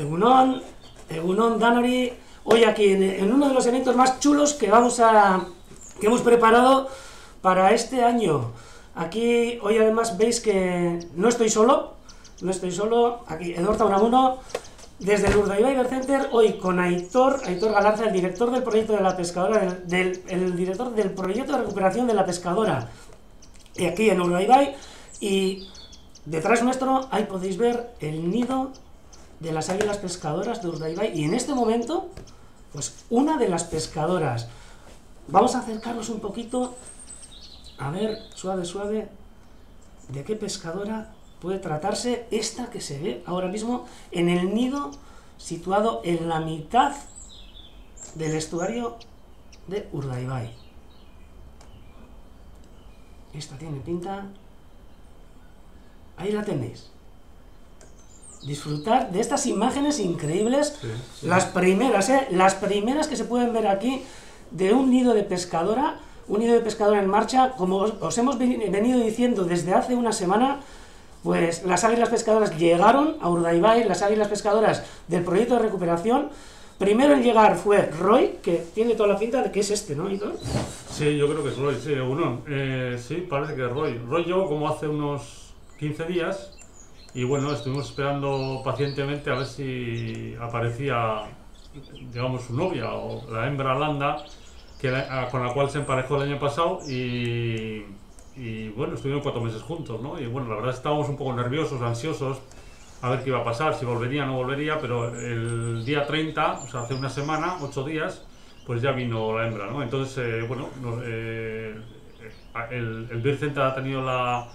Egunon, Egunon Danori, hoy aquí en, en uno de los eventos más chulos que vamos a que hemos preparado para este año. Aquí hoy además veis que no estoy solo, no estoy solo, aquí Eduardo Unamuno, desde el Urdaibai Center, hoy con Aitor, Aitor Galarza, el director del proyecto de la pescadora, el, del, el director del proyecto de recuperación de la pescadora, y aquí en Urdaibai, y detrás nuestro ahí podéis ver el nido de las águilas pescadoras de Urdaibai, y en este momento, pues una de las pescadoras. Vamos a acercarnos un poquito, a ver, suave, suave, de qué pescadora puede tratarse esta que se ve ahora mismo en el nido situado en la mitad del estuario de Urdaibai. Esta tiene pinta... Ahí la tenéis. Disfrutar de estas imágenes increíbles, Sí, sí. las primeras, ¿eh? Las primeras que se pueden ver aquí de un nido de pescadora, un nido de pescadora en marcha, como os, os hemos veni- venido diciendo desde hace una semana, pues las águilas pescadoras llegaron a Urdaibai, las águilas pescadoras del proyecto de recuperación. Primero en llegar fue Roy, que tiene toda la pinta de que es este, ¿no, Hitor? Sí, yo creo que es Roy, sí, uno. Eh, sí, parece que es Roy. Roy llegó como hace unos 15 días y bueno, estuvimos esperando pacientemente a ver si aparecía, digamos, su novia o la hembra Landa, con la cual se emparejó el año pasado y, bueno, estuvieron cuatro meses juntos, ¿no? Y bueno, la verdad estábamos un poco nerviosos, ansiosos, a ver qué iba a pasar, si volvería o no volvería, pero el día 30, o sea, hace una semana, ocho días, pues ya vino la hembra, ¿no? Entonces, eh, bueno, nos- eh, eh, el, el ha tenido la,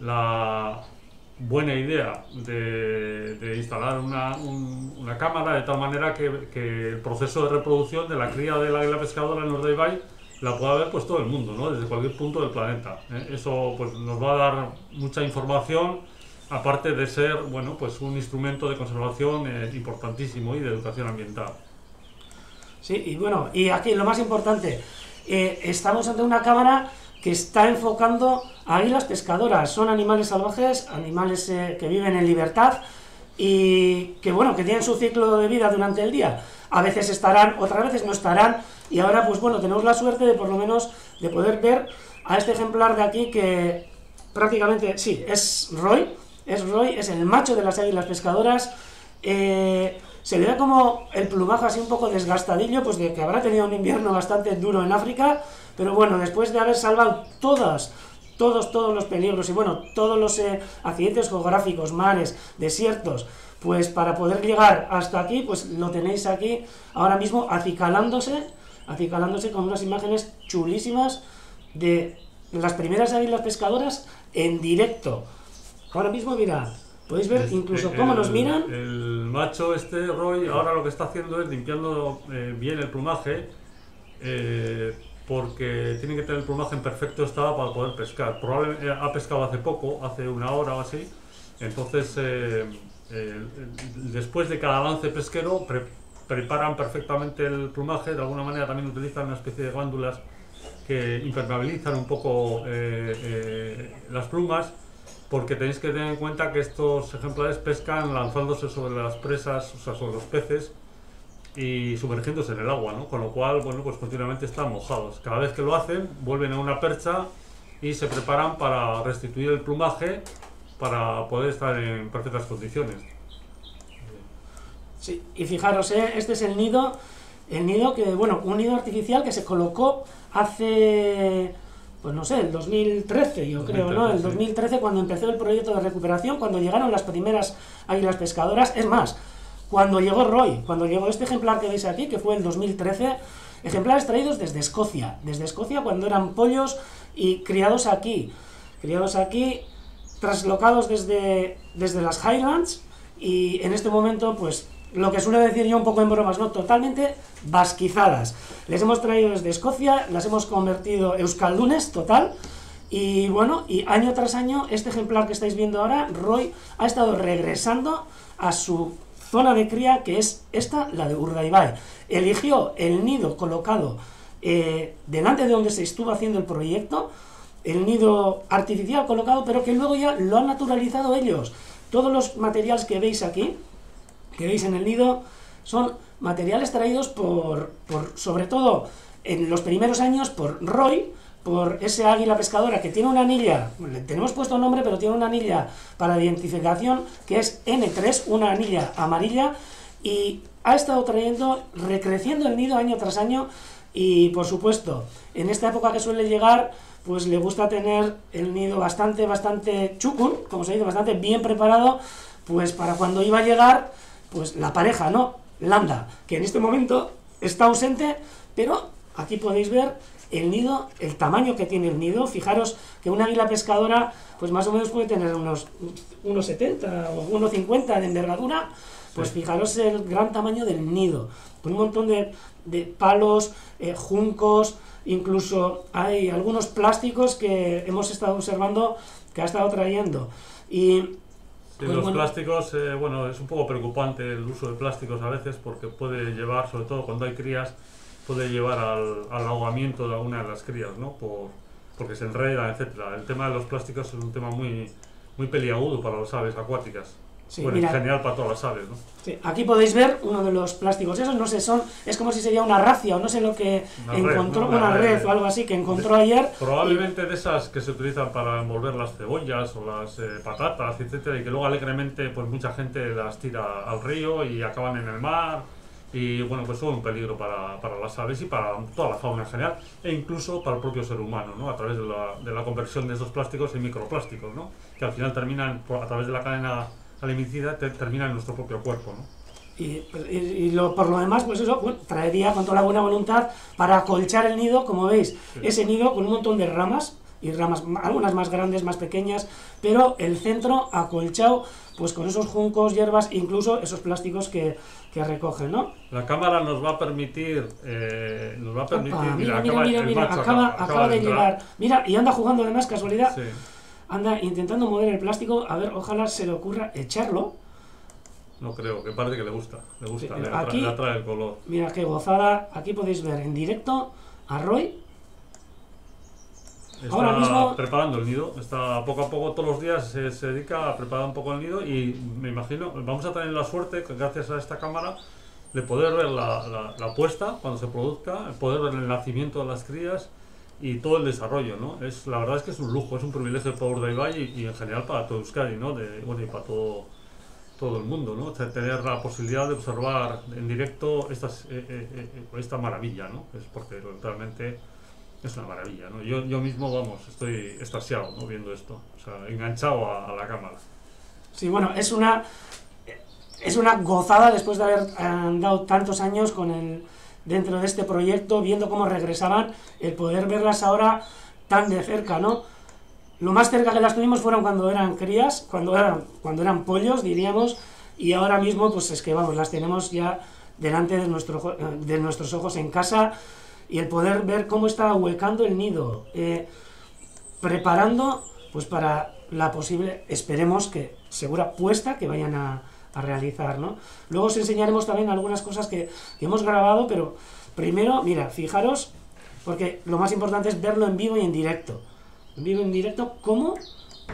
la buena idea de, de instalar una, un- una cámara de tal manera que, el proceso de reproducción de la cría del águila pescadora en Urdaibai la pueda ver pues todo el mundo, ¿no? desde cualquier punto del planeta. ¿eh? Eso pues, nos va a dar mucha información, aparte de ser bueno, pues, un instrumento de conservación eh, importantísimo y de educación ambiental. Sí, y bueno, y aquí lo más importante, eh, estamos ante una cámara que está enfocando a águilas pescadoras. Son animales salvajes, animales eh, que viven en libertad y que bueno, que tienen su ciclo de vida durante el día. A veces estarán, otras veces no estarán. Y ahora, pues bueno, tenemos la suerte de por lo menos de poder ver a este ejemplar de aquí que prácticamente, sí, es Roy, es Roy, es el macho de las águilas pescadoras. Eh, se le ve como el plumaje así un poco desgastadillo, pues de que habrá tenido un invierno bastante duro en África, pero bueno, después de haber salvado todas, todos, todos los peligros y bueno, todos los eh, accidentes geográficos, mares, desiertos, pues para poder llegar hasta aquí, pues lo tenéis aquí ahora mismo acicalándose, acicalándose con unas imágenes chulísimas de las primeras águilas pescadoras en directo. Ahora mismo, mira, podéis ver incluso Eh, cómo nos miran. El macho este, Roy, ahora lo que está haciendo es limpiando eh, bien el plumaje, eh, porque tiene que tener el plumaje en perfecto estado para poder pescar. Probablemente eh, ha pescado hace poco, hace una hora o así, entonces eh, eh, después de cada lance pesquero pre- preparan perfectamente el plumaje, de alguna manera también utilizan una especie de glándulas que impermeabilizan un poco eh, eh, las plumas porque tenéis que tener en cuenta que estos ejemplares pescan lanzándose sobre las presas, o sea, sobre los peces y sumergiéndose en el agua, ¿no? Con lo cual, bueno, pues continuamente están mojados. Cada vez que lo hacen, vuelven a una percha y se preparan para restituir el plumaje para poder estar en perfectas condiciones. Sí, y fijaros, ¿eh? este es el nido, el nido que, bueno, un nido artificial que se colocó hace, pues no sé, el 2013, yo creo, ¿no? 2013, El sí. 2013 cuando empezó el proyecto de recuperación, cuando llegaron las primeras águilas pescadoras, es más, cuando llegó Roy, cuando llegó este ejemplar que veis aquí, que fue el 2013, ejemplares traídos desde Escocia, desde Escocia cuando eran pollos y criados aquí, criados aquí, traslocados desde, desde las Highlands y en este momento, pues, lo que suelo decir yo un poco en bromas, ¿no? Totalmente basquizadas. Les hemos traído desde Escocia, las hemos convertido euskaldunes, total, y bueno, y año tras año, este ejemplar que estáis viendo ahora, Roy, ha estado regresando a su zona de cría, que es esta, la de Urdaibai. Eligió el nido colocado eh, delante de donde se estuvo haciendo el proyecto, el nido artificial colocado, pero que luego ya lo han naturalizado ellos. Todos los materiales que veis aquí, que veis en el nido son materiales traídos por, por sobre todo en los primeros años por Roy, por ese águila pescadora que tiene una anilla, le tenemos puesto nombre, pero tiene una anilla para identificación que es N3, una anilla amarilla, y ha estado trayendo, recreciendo el nido año tras año, y por supuesto, en esta época que suele llegar, pues le gusta tener el nido bastante, bastante chucun, como se dice, bastante bien preparado, pues para cuando iba a llegar, pues la pareja, ¿no? Landa, que en este momento está ausente, pero aquí podéis ver el nido, el tamaño que tiene el nido, fijaros que una águila pescadora, pues más o menos puede tener unos 1,70 o 1,50 de envergadura, pues fijaros el gran tamaño del nido, con un montón de, palos, eh, juncos, incluso hay algunos plásticos que hemos estado observando que ha estado trayendo. Y pues los plásticos, eh, bueno, es un poco preocupante el uso de plásticos a veces porque puede llevar, sobre todo cuando hay crías, puede llevar al, al ahogamiento de alguna de las crías, ¿no? Por, porque se enreda, etcétera. El tema de los plásticos es un tema muy, muy peliagudo para las aves acuáticas. bueno, en general para todas las aves, ¿no? Sí, aquí podéis ver uno de los plásticos. Esos no sé, son, es como si sería una racia o no sé lo que encontró, una, red, o algo así que encontró ayer. Probablemente de esas que se utilizan para envolver las cebollas o las eh, patatas, etcétera, y que luego alegremente pues mucha gente las tira al río y acaban en el mar y bueno, pues son un peligro para, para, las aves y para toda la fauna en general, e incluso para el propio ser humano, ¿no? a través de la, de la conversión de esos plásticos en microplásticos, ¿no? que al final terminan, a través de la cadena alimenticia, terminan en nuestro propio cuerpo. ¿no? Y, y, lo, por lo demás, pues eso traería con toda la buena voluntad para acolchar el nido, como veis, ese nido con un montón de ramas, y ramas, algunas más grandes, más pequeñas, pero el centro acolchado pues con esos juncos, hierbas, incluso esos plásticos que, que recogen, ¿no? La cámara nos va a permitir, eh, nos va a permitir, mira, mira, mira, mira, acaba, acaba, de, llegar, mira, y anda jugando además, casualidad, anda intentando mover el plástico, a ver, ojalá se le ocurra echarlo. No creo, que parece que le gusta, le gusta, le, atrae, el color. Mira qué gozada, aquí podéis ver en directo a Roy Está Ahora mismo preparando el nido, está poco a poco todos los días se, se, dedica a preparar un poco el nido y me imagino, vamos a tener la suerte, gracias a esta cámara, de poder ver la, la, puesta cuando se produzca, poder ver el nacimiento de las crías y todo el desarrollo, ¿no? Es, la verdad es que es un lujo, es un privilegio para Urdaibai y, y en general para todo Euskadi, ¿no? De, bueno, y para todo, todo el mundo, ¿no? tener la posibilidad de observar en directo estas, eh, eh, eh, esta maravilla, ¿no? Es porque realmente es una maravilla, ¿no? Yo, yo mismo, vamos, estoy extasiado ¿no? viendo esto, o sea, enganchado a, la cámara. Sí, bueno, es una, es una gozada después de haber andado tantos años con el, dentro de este proyecto, viendo cómo regresaban, el poder verlas ahora tan de cerca, ¿no? Lo más cerca que las tuvimos fueron cuando eran crías, cuando eran, cuando eran pollos, diríamos, y ahora mismo, pues es que, vamos, las tenemos ya delante de, nuestro, de nuestros ojos en casa, y el poder ver cómo está huecando el nido, eh, preparando pues para la posible, esperemos que segura puesta que vayan a, realizar, ¿no? Luego os enseñaremos también algunas cosas que, hemos grabado, pero primero, mira, fijaros, porque lo más importante es verlo en vivo y en directo. En vivo y en directo, ¿cómo?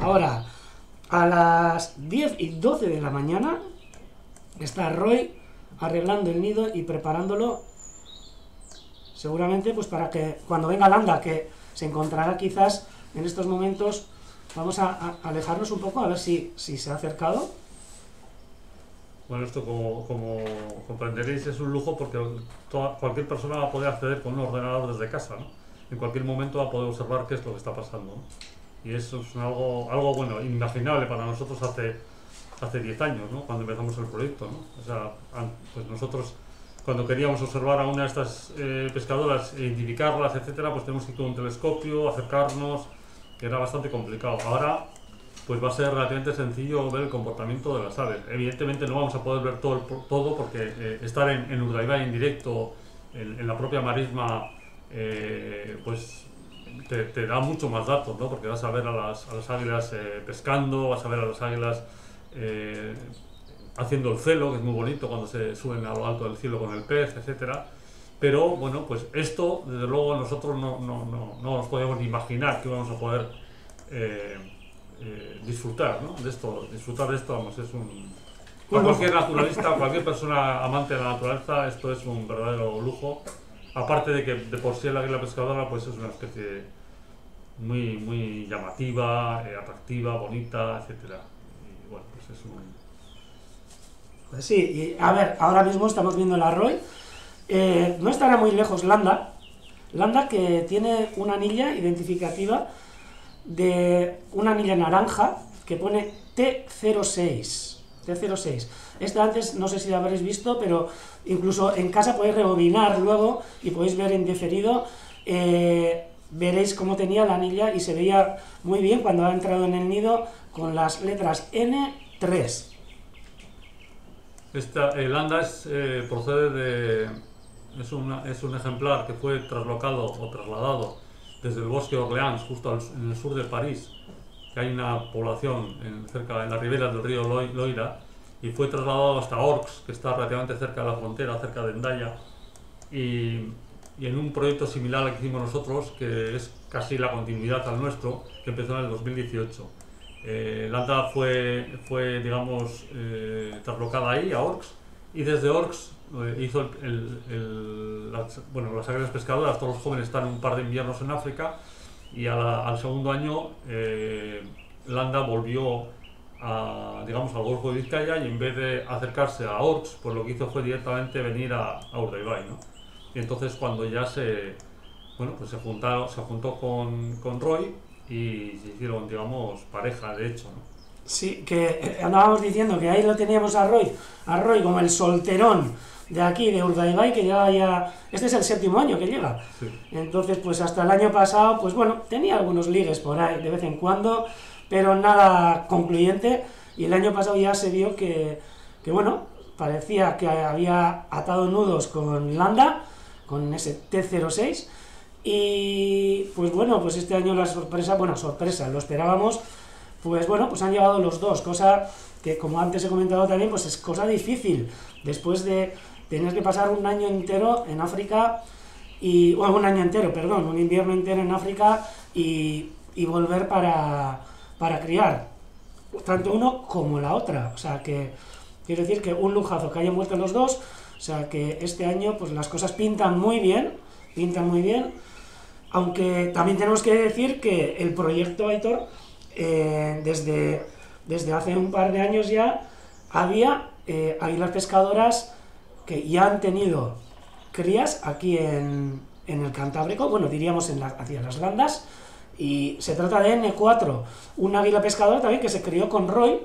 Ahora, a las 10 y 12 de la mañana está Roy arreglando el nido y preparándolo seguramente pues para que cuando venga Landa, que se encontrará quizás en estos momentos, vamos a, alejarnos un poco a ver si, si se ha acercado. Bueno, esto como, como, comprenderéis es un lujo porque cualquier persona va a poder acceder con un ordenador desde casa, ¿no? En cualquier momento va a poder observar qué es lo que está pasando. Y eso es algo, algo bueno, inimaginable para nosotros hace hace 10 años, ¿no? Cuando empezamos el proyecto, ¿no? O sea, pues nosotros cuando queríamos observar a una de estas eh, pescadoras e identificarlas, etcétera, pues tenemos que ir con un telescopio, acercarnos, que era bastante complicado. Ahora, pues va a ser relativamente sencillo ver el comportamiento de las aves. Evidentemente no vamos a poder ver todo, todo porque eh, estar en, en Urdaibai en directo, en, la propia marisma, eh, pues te, da mucho más datos, ¿no? Porque vas a ver a las, a las águilas pescando, vas a ver a las águilas haciendo el celo, que es muy bonito cuando se suben a lo alto del cielo con el pez, etcétera. Pero bueno, pues esto, desde luego, nosotros no, no, no, no nos podemos ni imaginar que vamos a poder eh, eh, disfrutar ¿no? de esto. Disfrutar de esto, vamos, es un, Para cualquier naturalista, cualquier persona amante de la naturaleza, esto es un verdadero lujo. Aparte de que de por sí el águila pescadora pues es una especie muy, muy llamativa, eh, atractiva, bonita, etcétera. Y bueno, pues es un... Pues sí, y a ver, ahora mismo estamos viendo el Arroy. Eh, no estará muy lejos Landa. Landa que tiene una anilla identificativa de una anilla naranja que pone T06. T06. Este antes no sé si lo habréis visto, pero incluso en casa podéis rebobinar luego y podéis ver en diferido. Eh, veréis cómo tenía la anilla y se veía muy bien cuando ha entrado en el nido con las letras N3. Esta, el Andas eh, procede de. Es, una, es un ejemplar que fue traslocado o trasladado desde el bosque de Orleans, justo al, en el sur de París, que hay una población en, cerca, en la ribera del río Loira, y fue trasladado hasta Orx, que está relativamente cerca de la frontera, cerca de Endaya, y, y, en un proyecto similar al que hicimos nosotros, que es casi la continuidad al nuestro, que empezó en el 2018. Eh, Landa fue, fue digamos, eh, traslocada ahí, a Orx, y desde Orx eh, hizo el, el, las, bueno, las águilas pescadoras, todos los jóvenes están un par de inviernos en África, y al segundo año eh, Landa volvió a, digamos, al Golfo de Vizcaya y en vez de acercarse a Orx, pues lo que hizo fue directamente venir a, a Urdaibai, ¿no? Y entonces cuando ya se, bueno, pues se, juntaron, se juntó con, con Roy y se hicieron, digamos, pareja, de hecho, ¿no? Sí, que andábamos diciendo que ahí lo teníamos a Roy, a Roy como el solterón de aquí, de Urdaibai, que ya, ya... Este es el séptimo año que llega. Sí. Entonces, pues hasta el año pasado, pues bueno, tenía algunos ligues por ahí de vez en cuando, pero nada concluyente. Y el año pasado ya se vio que, que bueno, parecía que había atado nudos con Landa, con ese T06. Y pues bueno, pues este año la sorpresa, bueno, sorpresa, lo esperábamos, pues bueno, pues han llegado los dos, cosa que como antes he comentado también, pues es cosa difícil. Después de tener que pasar un año entero en África, y, bueno, un año entero, perdón, un invierno entero en África y, y volver para, para criar, tanto uno como la otra. O sea que, quiero decir que un lujazo que hayan vuelto los dos, o sea que este año pues las cosas pintan muy bien, pintan muy bien, aunque también tenemos que decir que el proyecto Aitor, eh, desde, desde hace un par de años ya, había eh, águilas pescadoras que ya han tenido crías aquí en, en el Cantábrico, bueno, diríamos en la, hacia las Landas, y se trata de N4, un águila pescadora también que se crió con Roy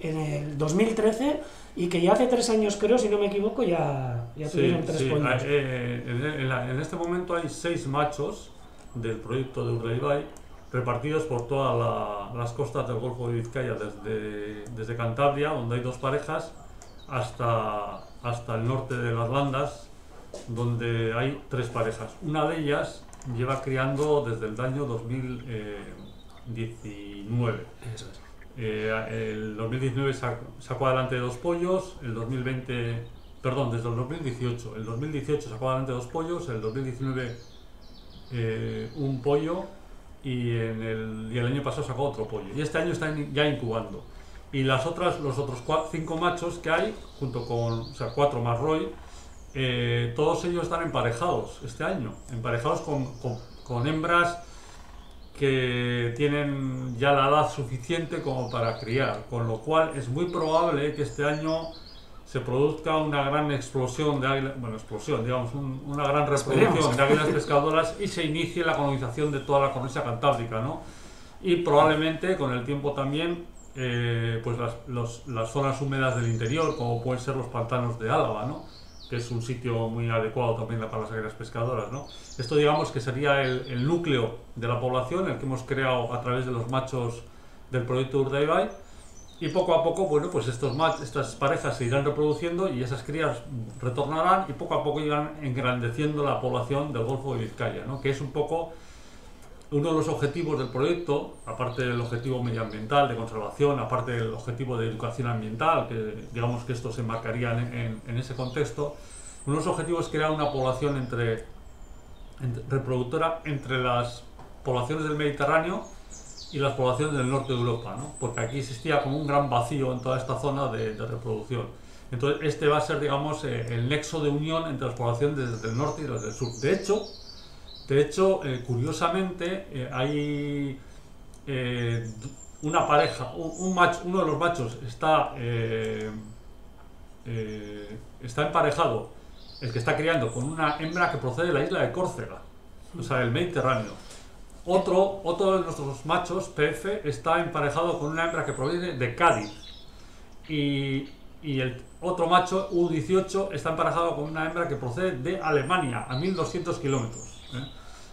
en el 2013 y que ya hace tres años, creo, si no me equivoco, ya, ya Sí, tuvieron tres sí, eh, en, en la- en este momento hay seis machos del proyecto de Urdaibai repartidos por todas la- las costas del Golfo de Vizcaya, desde, desde Cantabria, donde hay dos parejas, hasta, hasta el norte de las Landas, donde hay tres parejas. Una de ellas lleva criando desde el año 2019. Eso es. Eh, el 2019 sac- sacó adelante dos pollos, el 2020, perdón, desde el 2018, el 2018 sacó adelante dos pollos, el 2019 eh, un pollo y, en el, y el año pasado sacó otro pollo. Y este año están ya incubando. Y las otras, los otros cua- cinco machos que hay, junto con, o sea, cuatro más Roy, eh, todos ellos están emparejados este año, emparejados con- con hembras que tienen ya la edad suficiente como para criar, con lo cual es muy probable que este año se produzca una gran explosión de águilas, bueno, explosión, digamos, un- una gran reproducción de águilas pescadoras y se inicie la colonización de toda la cornisa cantábrica, ¿no? Y probablemente con el tiempo también, eh, pues las, los- las zonas húmedas del interior, como pueden ser los pantanos de Álava, ¿no? que es un sitio muy adecuado también para las águilas pescadoras. ¿no? Esto digamos que sería el, el núcleo de la población, el que hemos creado a través de los machos del proyecto Urdaibai. Y poco a poco, bueno, pues estos mach- estas parejas se irán reproduciendo y esas crías retornarán y poco a poco irán engrandeciendo la población del Golfo de Vizcaya, ¿no? que es un poco uno de los objetivos del proyecto, aparte del objetivo medioambiental de conservación, aparte del objetivo de educación ambiental, que digamos que esto se enmarcaría en, ese contexto, uno de los objetivos es crear una población entre- reproductora entre las poblaciones del Mediterráneo y las poblaciones del norte de Europa, ¿no? porque aquí existía como un gran vacío en toda esta zona de, reproducción. Entonces, este va a ser, digamos, eh, el nexo de unión entre las poblaciones desde el norte y las del sur. De hecho, de hecho eh, curiosamente, eh, hay una pareja, un, macho, uno de los machos está, está emparejado, el que está criando, con una hembra que procede de la isla de Córcega, o sea, del Mediterráneo. Otro, otro de nuestros machos, PF, está emparejado con una hembra que proviene de Cádiz. Y, y el otro macho, U18, está emparejado con una hembra que procede de Alemania, a 1200 kilómetros. ¿eh?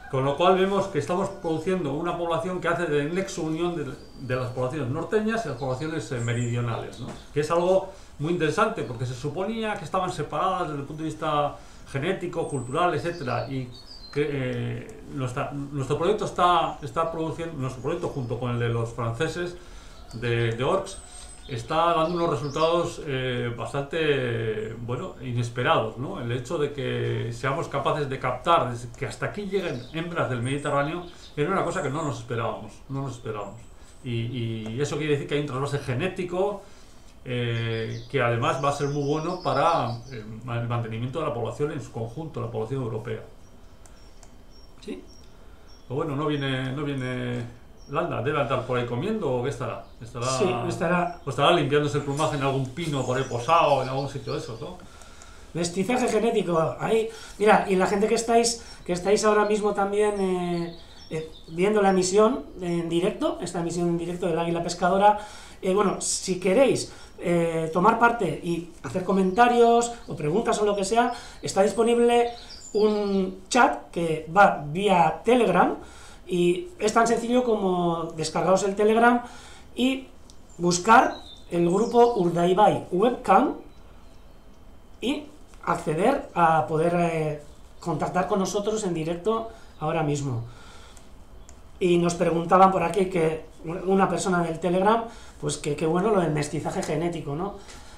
Con lo cual vemos que estamos produciendo una población que hace de nexo unión de, las poblaciones norteñas y las poblaciones eh, meridionales, ¿no? que es algo muy interesante porque se suponía que estaban separadas desde el punto de vista genético, cultural, etcétera, y eh, nuestro proyecto está, está produciendo, nuestro proyecto junto con el de los franceses de, de está dando unos resultados eh, bastante, bueno, inesperados, ¿no? El hecho de que seamos capaces de captar, que hasta aquí lleguen hembras del Mediterráneo, era una cosa que no nos esperábamos, no nos esperábamos. Y, eso quiere decir que hay un trasvase genético eh, que además va a ser muy bueno para el mantenimiento de la población en su conjunto, la población europea. ¿Sí? O bueno, no viene, no viene Landa, ¿debe andar por ahí comiendo o qué estará? ¿Estará, sí, estará... O estará limpiándose el plumaje en algún pino por ahí posado, en algún sitio de esos, ¿no? Mestizaje genético, ahí, mira, y la gente que estáis, que estáis ahora mismo también eh, eh, viendo la emisión en directo, esta emisión en directo del Águila Pescadora, eh, bueno, si queréis tomar parte y hacer comentarios o preguntas o lo que sea, está disponible un chat que va vía Telegram y es tan sencillo como descargaros el Telegram y buscar el grupo Urdaibai Webcam y acceder a poder eh, contactar con nosotros en directo ahora mismo. Y nos preguntaban por aquí que una persona del Telegram, pues que qué bueno lo del mestizaje genético, ¿no?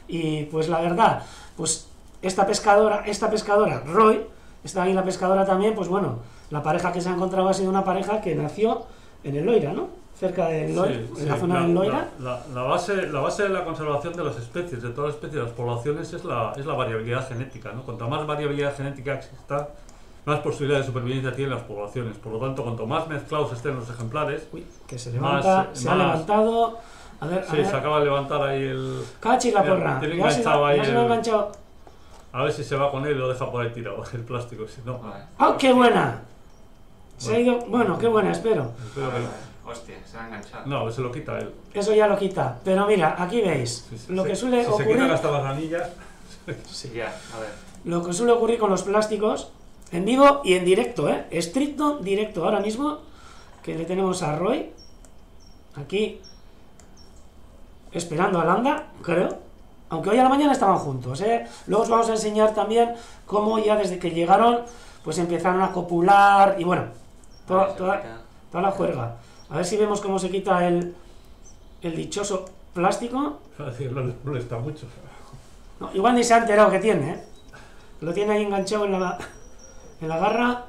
Y pues la verdad, pues esta pescadora, esta pescadora, Roy, esta la pescadora también, pues bueno, la pareja que se ha encontrado ha sido una pareja que nació en el Loira, ¿no? Cerca del Loira, en la zona del Loira. La, base, la base de la conservación de las especies, de todas las especies, de las poblaciones, es la, es la variabilidad genética, ¿no? Cuanto más variabilidad genética exista, más posibilidades de supervivencia tienen las poblaciones. Por lo tanto, cuanto más mezclados estén los ejemplares, Uy, que se levanta, se ha levantado. A ver, sí, se acaba de levantar ahí el. Cachi la porra. Tiene enganchado ahí. el... enganchado. A ver si se va con él y lo deja por ahí tirado, el plástico. Si no. ¡Oh, qué buena! Se ha ido. Bueno, qué buena, espero. Hostia, se ha enganchado. No, se lo quita él. Eso ya lo quita. Pero mira, aquí veis. lo que suele si ocurrir. Se quitan hasta las anillas. sí, ya, a ver. Lo que suele ocurrir con los plásticos, en vivo y en directo, ¿eh? Estricto directo. Ahora mismo, que le tenemos a Roy. Aquí. Esperando a Landa, creo aunque hoy a la mañana estaban juntos. ¿eh? Luego os vamos a enseñar también cómo ya desde que llegaron, pues empezaron a copular y bueno, toda, toda, la juerga. A ver si vemos cómo se quita el, el dichoso plástico. No le está mucho. igual ni se ha enterado que tiene, ¿eh? Lo tiene ahí enganchado en la, en la garra.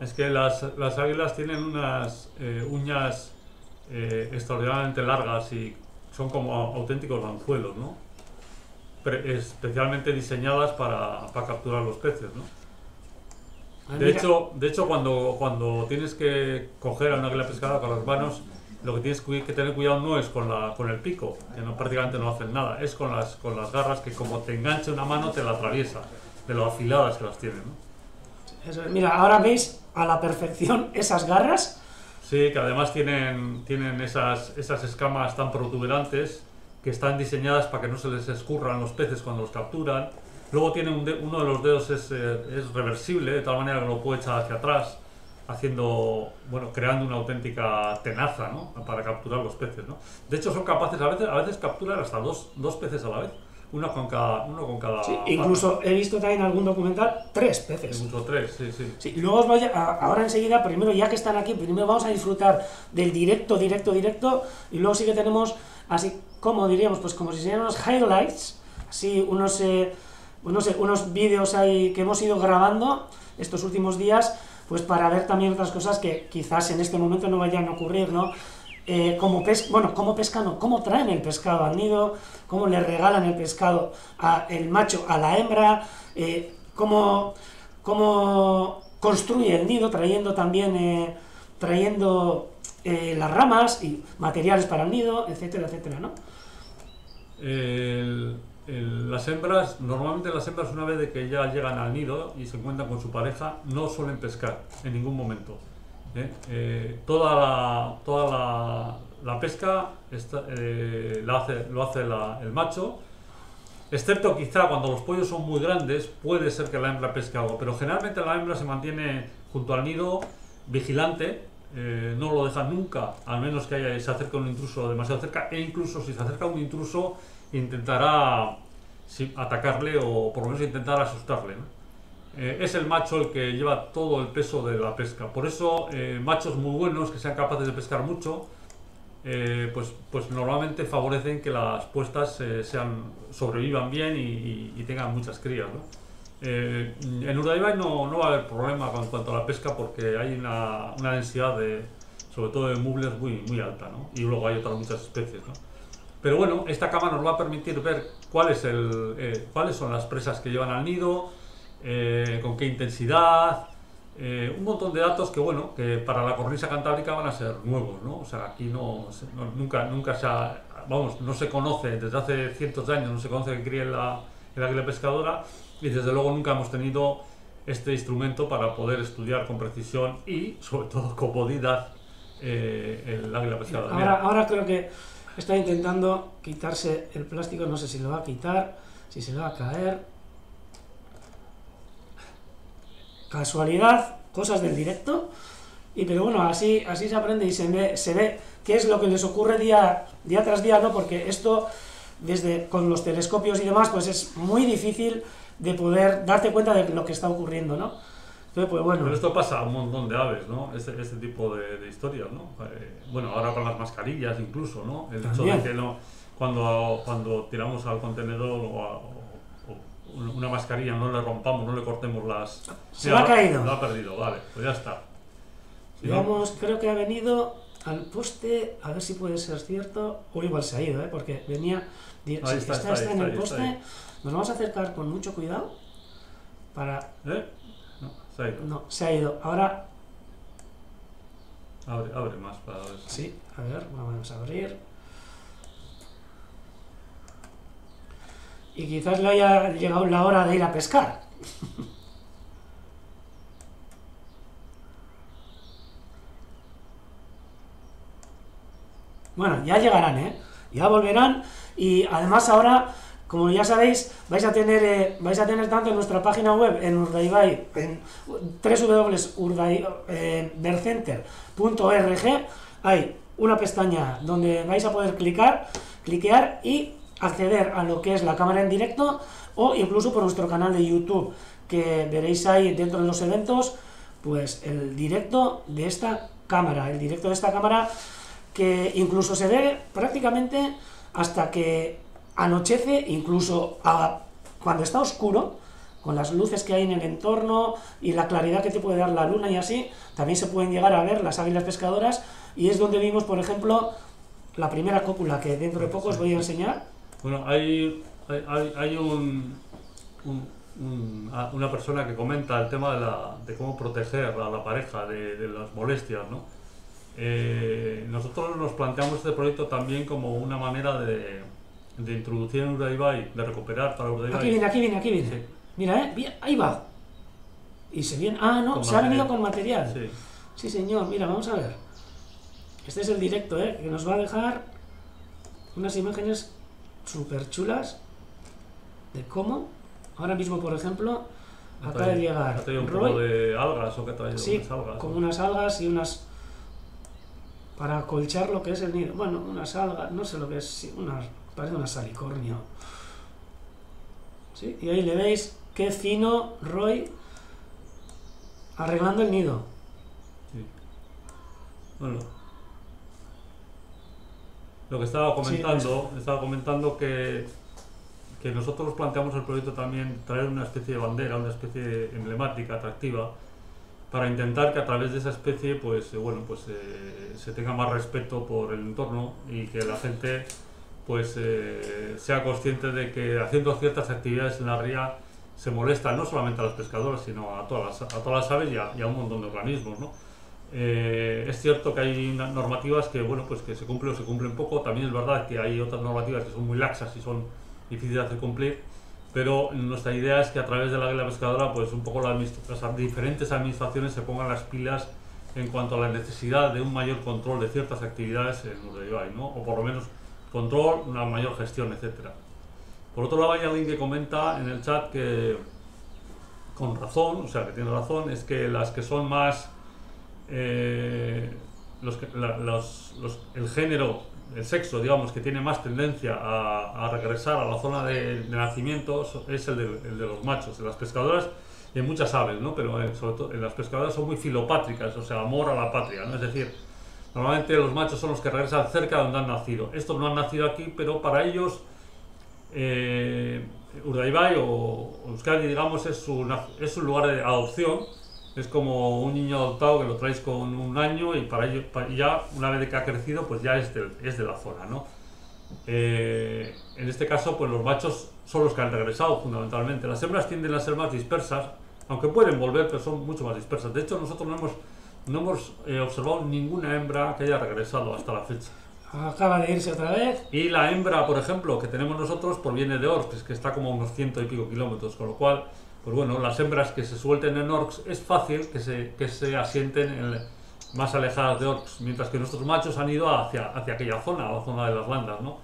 Es que las, las águilas tienen unas eh, uñas eh, extraordinariamente largas y son como auténticos anzuelos, ¿no? especialmente diseñadas para, para, capturar los peces, ¿no? Ah, de hecho, de hecho cuando, cuando tienes que coger a una águila pescada con las manos, lo que tienes que tener cuidado no es con, la, con el pico, que no, prácticamente no hacen nada, es con las, con las garras que como te enganche una mano te la atraviesa, de lo afiladas que las tienen. ¿no? mira, ahora veis a la perfección esas garras Sí, que además tienen, tienen esas, esas escamas tan protuberantes que están diseñadas para que no se les escurran los peces cuando los capturan. Luego tiene uno de los dedos es, eh, es, reversible, de tal manera que lo puede echar hacia atrás, haciendo, bueno, creando una auténtica tenaza, ¿no? Para capturar los peces, ¿no? De hecho, son capaces, a veces, a veces capturar hasta dos, dos peces a la vez. Uno con cada. Uno con cada sí, incluso he visto también algún documental tres peces. Incluso tres, sí, sí. sí luego os voy a, ahora enseguida, primero ya que están aquí, primero vamos a disfrutar del directo, directo, directo, y luego sí que tenemos, así como diríamos, pues como si se llaman los highlights, así unos, eh, sé, unos vídeos ahí que hemos ido grabando estos últimos días pues para ver también otras cosas que quizás en este momento no vayan a ocurrir, ¿no? Eh, pes bueno, cómo pescan, cómo traen el pescado al nido, cómo le regalan el pescado a el macho a la hembra, eh, cómo, cómo construye el nido trayendo también eh, trayendo eh, las ramas y materiales para el nido, etcétera, etcétera, ¿no? Las hembras, normalmente las hembras una vez de que ya llegan al nido y se encuentran con su pareja, no suelen pescar en ningún momento. ¿Eh? Eh, toda la, pesca eh, lo hace el macho, excepto quizá cuando los pollos son muy grandes, puede ser que la hembra pesque algo, pero generalmente la hembra se mantiene junto al nido vigilante, no lo deja nunca, al menos que haya, se acerque un intruso demasiado cerca, e incluso si se acerca un intruso intentará atacarle o por lo menos intentar asustarle. Eh, es el macho el que lleva todo el peso de la pesca. Por eso, eh, machos muy buenos que sean capaces de pescar mucho, eh, pues, pues normalmente favorecen que las puestas sean, sobrevivan bien y, y- tengan muchas crías. ¿no? En Urdaibai no, no va a haber problema con cuanto a la pesca porque hay una, una densidad de, sobre todo de mubles muy, muy alta, ¿no? Y luego hay otras muchas especies, ¿no? Pero bueno, esta cámara nos va a permitir ver cuál el, cuáles son las presas que llevan al nido, eh, con qué intensidad, eh, un montón de datos que bueno, que para la cornisa cantábrica van a ser nuevos, ¿no? O sea, aquí no, no- nunca, nunca se ha, vamos, no se conoce, desde hace cientos de años no se conoce que críe la, el águila pescadora y desde luego nunca hemos tenido este instrumento para poder estudiar con precisión y sobre todo comodidad eh, el águila pescadora. Ahora, ahora creo que está intentando quitarse el plástico, no sé si lo va a quitar, si se le va a caer. Casualidad, cosas del directo. Y pero bueno, así, así se aprende y se ve, se ve qué es lo que les ocurre día, día tras día, ¿no? Porque esto, desde con los telescopios y demás, pues es muy difícil de poder darte cuenta de lo que está ocurriendo, ¿no? Entonces, pues bueno. Pero esto pasa a un montón de aves, ¿no? Este, este tipo de, de historias, ¿no? Eh, bueno, ahora con las mascarillas incluso, ¿no? El hecho de que no, cuando, cuando tiramos al contenedor o, a- una mascarilla no le rompamos, no le cortemos las... Se lo ha caído. Lo ha perdido, vale, pues ya está. No- Vamos, creo que ha venido al poste, a ver si puede ser cierto, o igual se ha ido, ¿eh? porque venía, Ahí sí, está, está, está está ahí, en el poste, ahí. nos vamos a acercar con mucho cuidado para... ¿Eh? No, se ha ido. No, se ha ido, ahora Abre, abre más para ver si... sí, a ver, vamos a abrir. Y quizás le haya llegado la hora de ir a pescar. Bueno, ya llegarán, ¿eh? Ya volverán y además ahora, como ya sabéis, vais a tener eh, vais a tener tanto en nuestra página web en Urdaibai, en www.urdaibercenter.org hay una pestaña donde vais a poder clicar, cliquear y acceder a lo que es la cámara en directo o incluso por nuestro canal de YouTube, que veréis ahí dentro de los eventos, pues el directo de esta cámara, el directo de esta cámara que incluso se ve prácticamente hasta que anochece, incluso a- cuando está oscuro, con las luces que hay en el entorno y la claridad que te puede dar la luna y así, también se pueden llegar a ver las águilas pescadoras y es donde vimos, por ejemplo, la primera cópula que dentro de poco os voy a enseñar. Bueno, hay, hay, hay- un, un- un- a- una persona que comenta el tema de, la, de cómo proteger a la pareja de, de las molestias, ¿no? Eh, nosotros nos planteamos este proyecto también como una manera de, de introducir en Urdaibai, de recuperar para Urdaibai. Aquí viene, aquí viene, aquí viene. Sí. Mira, ¿eh? Ahí va. Y se viene... Ah, no, Con se ha venido con material. Sí. Sí, señor, mira, vamos a ver. Este es el directo, ¿eh? Que nos va a dejar unas imágenes súper chulas de cómo, ahora mismo, por ejemplo, acaba de llegar un Roy, poco de algas o que ha traído sí, unas algas. con ¿no? unas algas y unas... para acolchar lo que es el nido. Bueno, unas algas, no sé lo que es, sí, unas, parece una salicornio. ¿Sí? Y ahí le veis qué fino Roy arreglando el nido. Sí. Bueno. Lo que estaba comentando, estaba comentando que, que nosotros planteamos el proyecto también traer una especie de bandera, una especie emblemática, atractiva, para intentar que a través de esa especie pues eh, bueno pues eh, se tenga más respeto por el entorno y que la gente pues eh, sea consciente de que haciendo ciertas actividades en la ría se molesta no solamente a los pescadores sino a todas las, a todas las aves y a, y a un montón de organismos ¿no? Eh, es cierto que hay normativas que bueno pues que se cumplen o se cumplen poco también es verdad que hay otras normativas que son muy laxas y son difíciles de hacer cumplir pero nuestra idea es que a través de la águila pescadora pues un poco las diferentes administraciones se pongan las pilas en cuanto a la necesidad de un mayor control de ciertas actividades en Urdaibai, ¿no? o por lo menos control, una mayor gestión, etcétera. Por otro lado hay alguien que comenta en el chat que con razón, o sea que tiene razón, es que las que son más eh, los la- el género, el sexo, digamos, que tiene más tendencia a, regresar a la zona de, nacimiento es el de, el de los machos, de las pescadoras en muchas aves, ¿no? Pero eh, sobre todo en las pescadoras son muy filopátricas, o sea, amor a la patria, ¿no? Es decir, normalmente los machos son los que regresan cerca de donde han nacido. Estos no han nacido aquí, pero para ellos eh, Urdaibai o Euskadi, digamos, es su, na- es su lugar de adopción. Es como un niño adoptado que lo traéis con un año y para ya una vez que ha crecido, pues ya es, de la zona, ¿no? Eh, en este caso, pues los machos son los que han regresado fundamentalmente. Las hembras tienden a ser más dispersas, aunque pueden volver, pero son mucho más dispersas. De hecho, nosotros no hemos, no hemos eh, observado ninguna hembra que haya regresado hasta la fecha. Acaba de irse otra vez. Y la hembra, por ejemplo, que tenemos nosotros, proviene de Orcs, que está como unos ciento y pico kilómetros, con lo cual, pues bueno, las hembras que se suelten en Orcs es fácil que se, que se asienten en- más alejadas de Orcs, mientras que nuestros machos han ido hacia, hacia aquella zona, la zona de las landas, ¿no?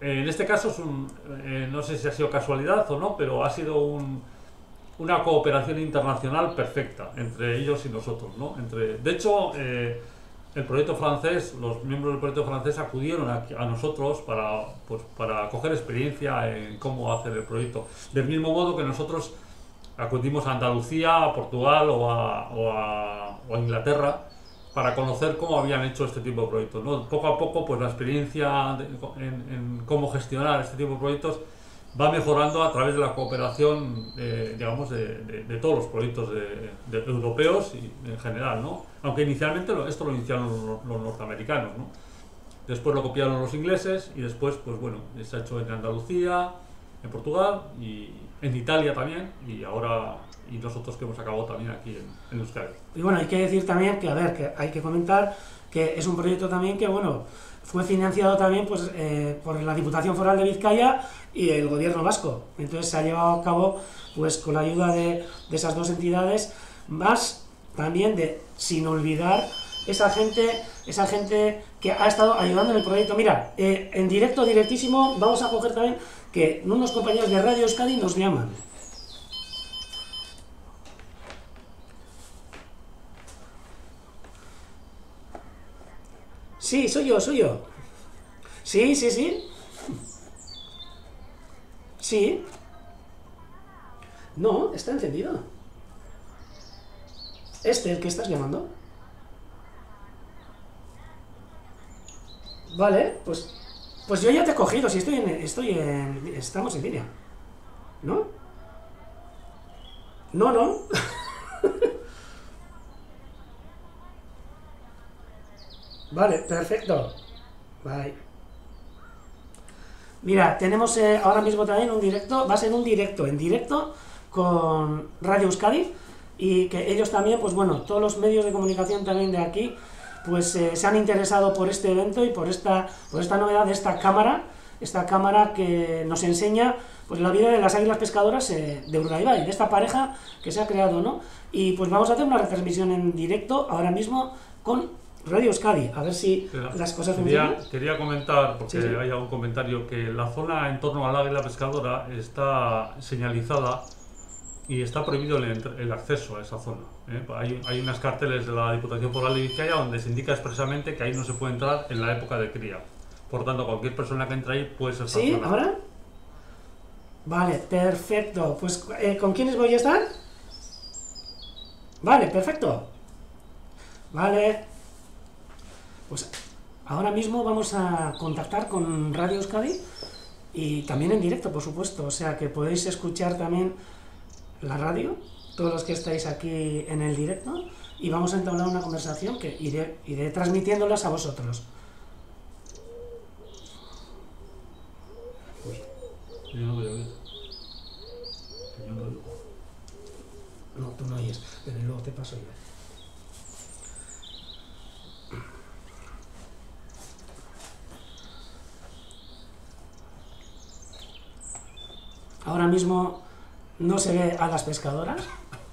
En este caso, es un, eh, no sé si ha sido casualidad o no, pero ha sido un- una cooperación internacional perfecta entre ellos y nosotros, ¿no? Entre, de hecho, eh, el proyecto francés, los miembros del proyecto francés acudieron a, a nosotros para, pues, para coger experiencia en cómo hacer el proyecto. Del mismo modo que nosotros acudimos a Andalucía, a Portugal o a, o a- o a Inglaterra para conocer cómo habían hecho este tipo de proyectos. ¿no? Poco a poco, pues la experiencia de- en, en cómo gestionar este tipo de proyectos va mejorando a través de la cooperación, eh, digamos, de, de- de todos los proyectos de- europeos y en general, ¿no? Aunque inicialmente lo- esto lo iniciaron los, los norteamericanos, ¿no? Después lo copiaron los ingleses y después, pues bueno, se ha hecho en Andalucía, en Portugal y en Italia también y ahora y nosotros que hemos acabado también aquí en, en Euskadi. Y bueno, hay que decir también que, a ver, que hay que comentar que es un proyecto también que, bueno, fue financiado también pues, eh, por la Diputación Foral de Vizcaya y el Gobierno Vasco. Entonces se ha llevado a cabo pues con la ayuda de, esas dos entidades, más también de, sin olvidar, esa gente, esa gente que ha estado ayudando en el proyecto. Mira, eh, en directo, directísimo, vamos a coger también que unos compañeros de Radio Euskadi nos llaman. Sí, soy yo, soy yo. Sí, sí, sí. Sí. No, está encendido. ¿Este el que estás llamando? Vale, pues. Pues yo ya te he cogido, si estoy en. Estoy en. Estamos en línea. ¿No? No, no. Vale, perfecto. Bye. Mira, tenemos eh, ahora mismo también un directo, va a ser un directo, en directo con Radio Euskadi y que ellos también, pues bueno, todos los medios de comunicación también de aquí, pues eh, se han interesado por este evento y por esta, por esta novedad de esta cámara, esta cámara que nos enseña pues la vida de las águilas pescadoras eh, de Urdaibai, de esta pareja que se ha creado, ¿no? Y pues vamos a hacer una retransmisión en directo ahora mismo con Radio Euskadi, a ver si las cosas quería, funcionan. quería comentar, porque Sí, sí. hay algún comentario, que la zona en torno al águila pescadora está señalizada y está prohibido el, el acceso a esa zona. ¿eh? Hay, hay unas carteles de la Diputación Foral de Vizcaya donde se indica expresamente que ahí no se puede entrar en la época de cría. Por tanto, cualquier persona que entre ahí puede ser ¿Sí? sancionada. ¿Ahora? Vale, perfecto. Pues, eh, ¿con quiénes voy a estar? Vale, perfecto. Vale. Pues ahora mismo vamos a contactar con Radio Euskadi y también en directo, por supuesto. O sea que podéis escuchar también la radio todos los que estáis aquí en el directo y vamos a entablar una conversación que iré, iré transmitiéndolas a vosotros. Yo no voy a. Que yo no oigo. No, tú no oyes, pero luego te paso yo. Ahora mismo no se ve a las pescadoras.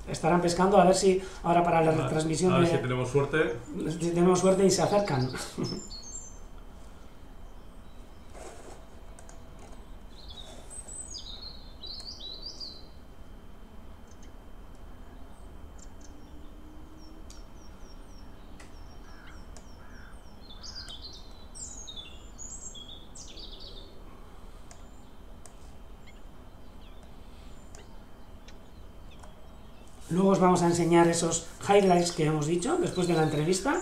Estarán pescando a ver si ahora para la retransmisión A ver de- si tenemos suerte. si tenemos suerte y se acercan. Luego os vamos a enseñar esos highlights que hemos dicho después de la entrevista.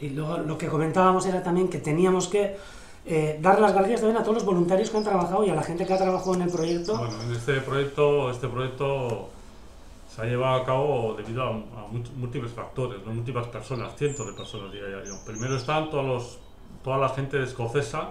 Y luego lo que comentábamos era también que teníamos que eh, dar las gracias también a todos los voluntarios que han trabajado y a la gente que ha trabajado en el proyecto. Bueno, en este proyecto, este proyecto se ha llevado a cabo debido a, a múltiples factores, ¿no? múltiples personas, cientos de personas yo. Primero están todos los, toda la gente escocesa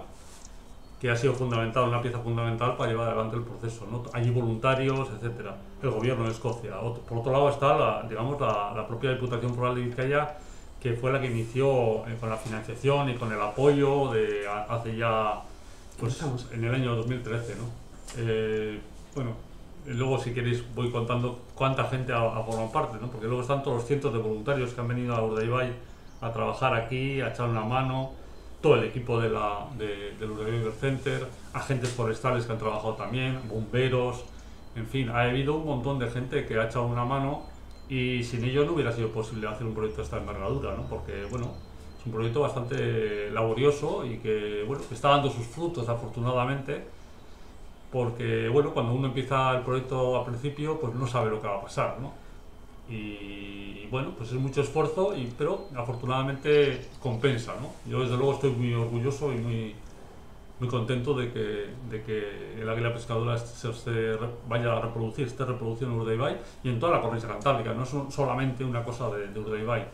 que ha sido fundamental, una pieza fundamental para llevar adelante el proceso. ¿no? Hay voluntarios, etcétera. El gobierno de Escocia. Ot- Por otro lado está la, digamos, la, la propia Diputación Foral de Vizcaya, que fue la que inició eh, con la financiación y con el apoyo de a- hace ya, pues, en el año 2013. ¿no? Eh, bueno, luego si queréis voy contando cuánta gente ha, ha formado parte, ¿no? porque luego están todos los cientos de voluntarios que han venido a Urdaibai a trabajar aquí, a echar una mano, todo el equipo de la, de- del Urdaibai Center, agentes forestales que han trabajado también, bomberos, en fin, ha habido un montón de gente que ha echado una mano y sin ellos no hubiera sido posible hacer un proyecto de esta envergadura, ¿no? porque bueno, es un proyecto bastante laborioso y que bueno, está dando sus frutos afortunadamente porque bueno, cuando uno empieza el proyecto al principio, pues no sabe lo que va a pasar, ¿no? Y, bueno, pues es mucho esfuerzo, y, pero afortunadamente compensa, ¿no? Yo desde luego estoy muy orgulloso y muy, muy contento de que, de que el águila pescadora se, se vaya a reproducir, esté reproduciendo en Urdaibai y en toda la cornisa cantábrica, no es un- solamente una cosa de, de Urdaibai.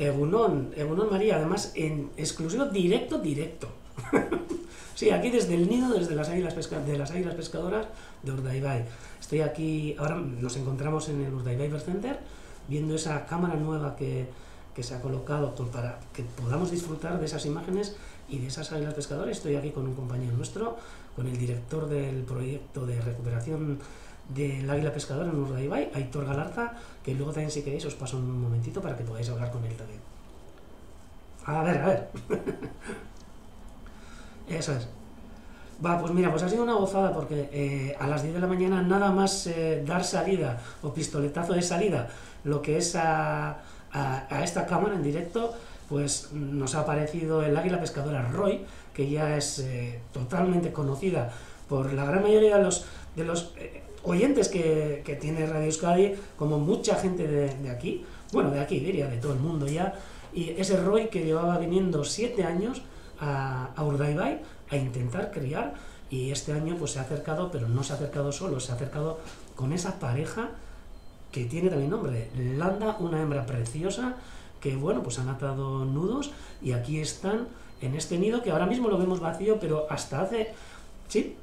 Egunon, Egunon María, además en exclusivo directo, directo. sí, aquí desde el nido, desde las águilas, pesca- de las águilas pescadoras de Urdaibai. Estoy aquí, ahora nos encontramos en el Urdaibai Bird Center, viendo esa cámara nueva que, que se ha colocado para que podamos disfrutar de esas imágenes y de esas águilas pescadoras. Estoy aquí con un compañero nuestro, con el director del proyecto de recuperación del águila pescadora en Urdaibai, Aitor Galarza, que luego también si queréis os paso un momentito para que podáis hablar con él también. A ver, a ver. Eso es. Va, pues mira, pues ha sido una gozada porque eh, a las 10 de la mañana nada más eh, dar salida o pistoletazo de salida, lo que es a, a- esta cámara en directo, pues nos ha aparecido el águila pescadora Roy, que ya es eh, totalmente conocida por la gran mayoría de los, de los eh, oyentes que, tiene Radio Euskadi, como mucha gente de, de aquí, bueno, de aquí diría, de todo el mundo ya, y ese Roy que llevaba viniendo siete años a, a Urdaibai a intentar criar y este año pues se ha acercado, pero no se ha acercado solo, se ha acercado con esa pareja que tiene también nombre, Landa, una hembra preciosa que bueno, pues han atado nudos y aquí están en este nido que ahora mismo lo vemos vacío, pero hasta hace, sí,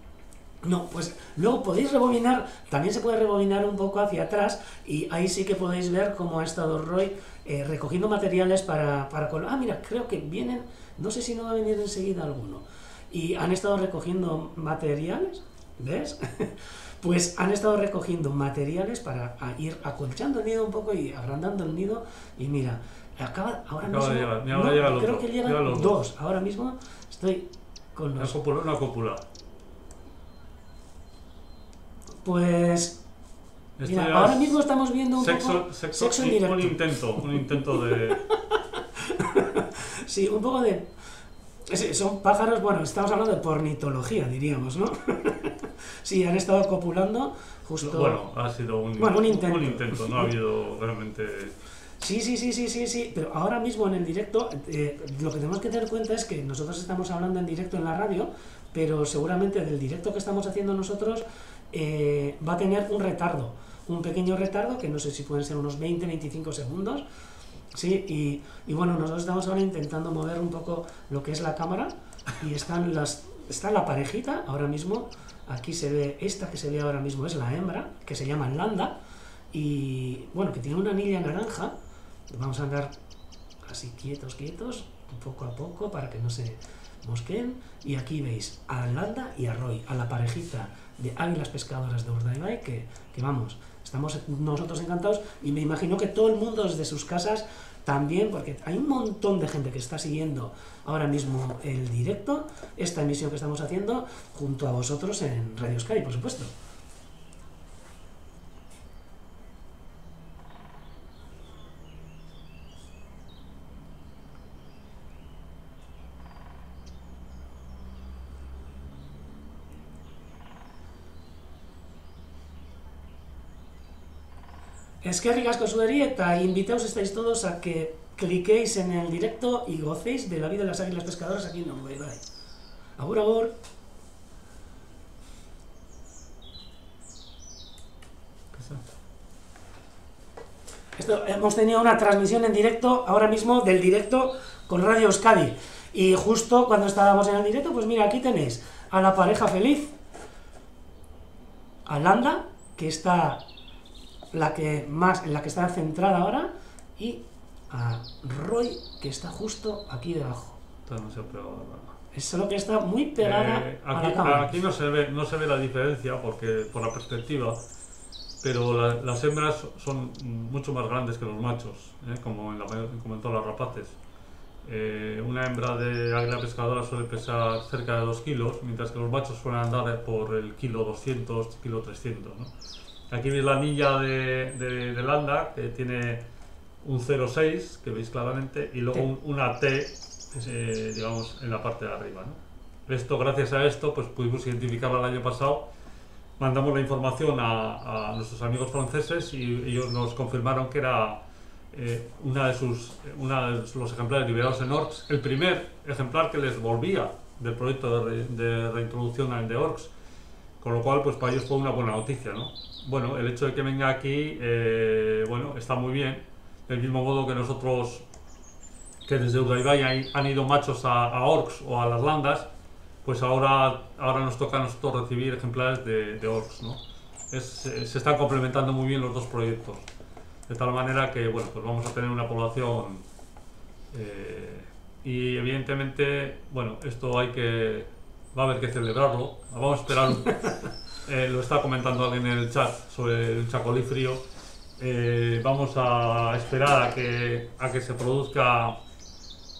no, pues luego podéis rebobinar, también se puede rebobinar un poco hacia atrás y ahí sí que podéis ver cómo ha estado Roy eh, recogiendo materiales para, para Ah, mira, creo que vienen, no sé si no va a venir enseguida alguno. Y han estado recogiendo materiales ¿ves? Pues han estado recogiendo materiales para a- ir acolchando el nido un poco y agrandando el nido. Y mira, acaba ahora Acaba de mismo. llegar, ahora no, llega creo otro, que llegan los dos. Ahora mismo estoy con Una los. cópula, una cópula. Pues. Esto Mira, ahora mismo estamos viendo un sexo, poco. sexo, sexo en directo. un intento, un intento de... Sí, un poco de. sí, son pájaros, bueno, estamos hablando de pornitología, diríamos, ¿no? sí, han estado copulando justo. Bueno, ha sido un, Bueno, un intento. un intento, no ha habido realmente... Sí, sí, sí, sí, sí, sí, pero ahora mismo en el directo, eh, lo que tenemos que tener en cuenta es que nosotros estamos hablando en directo en la radio, pero seguramente del directo que estamos haciendo nosotros eh, va a tener un retardo, un pequeño retardo, que no sé si pueden ser unos 20, 25 segundos, sí, y, y bueno, nosotros estamos ahora intentando mover un poco lo que es la cámara, y están las, está la parejita ahora mismo, aquí se ve, esta que se ve ahora mismo es la hembra, que se llama Landa, y bueno, que tiene una anilla naranja, Vamos a andar así quietos, quietos, poco a poco para que no se mosqueen. Y aquí veis a Landa y a Roy, a la parejita de águilas pescadoras de Urdaibai, que, que vamos, estamos nosotros encantados y me imagino que todo el mundo desde sus casas también, porque hay un montón de gente que está siguiendo ahora mismo el directo, esta emisión que estamos haciendo, junto a vosotros en Radio Sky, por supuesto. Eskerrik asko zueri eta invitaos estáis todos a que cliquéis en el directo y gocéis de la vida de las águilas pescadoras aquí en Urdaibai. Agur, agur. Esto, hemos tenido una transmisión en directo ahora mismo del directo con Radio Euskadi. Y justo cuando estábamos en el directo, pues mira, aquí tenéis a la pareja feliz, a Landa, que está la que más en la que está centrada ahora, y a Roy, que está justo aquí debajo. La verdad. Es solo que está muy pegada Eh, a aquí, la cámara. aquí no se ve no se ve la diferencia porque por la perspectiva pero la- las hembras son mucho más grandes que los machos ¿eh? como en la como en todas las rapaces Eh, una hembra de águila pescadora suele pesar cerca de 2 kilos mientras que los machos suelen andar por el kilo 200 kilo 300 ¿no? Aquí veis la anilla de, de, de Landa que tiene un 0,6 que veis claramente y luego un- una T eh, digamos, en la parte de arriba. ¿no? Esto, gracias a esto, pues pudimos identificarla el año pasado. Mandamos la información a, a nuestros amigos franceses y ellos nos confirmaron que era eh, una de sus, una de los ejemplares liberados en ORCS, el primer ejemplar que les volvía del proyecto de, re- de reintroducción de ORCS, con lo cual, pues para ellos fue una buena noticia, ¿no? Bueno, el hecho de que venga aquí, eh, bueno, está muy bien, del mismo modo que nosotros que desde Urdaibai hay- han ido machos a, a orcs o a las landas, pues ahora, ahora nos toca a nosotros recibir ejemplares de, de orcs, ¿no? Es- se están complementando muy bien los dos proyectos, de tal manera que, bueno, pues vamos a tener una población eh, y evidentemente, bueno, esto hay que, va a haber que celebrarlo, vamos a esperar, eh, lo está comentando alguien en el chat sobre el chacolí frío, eh, vamos a esperar a que, a que se produzca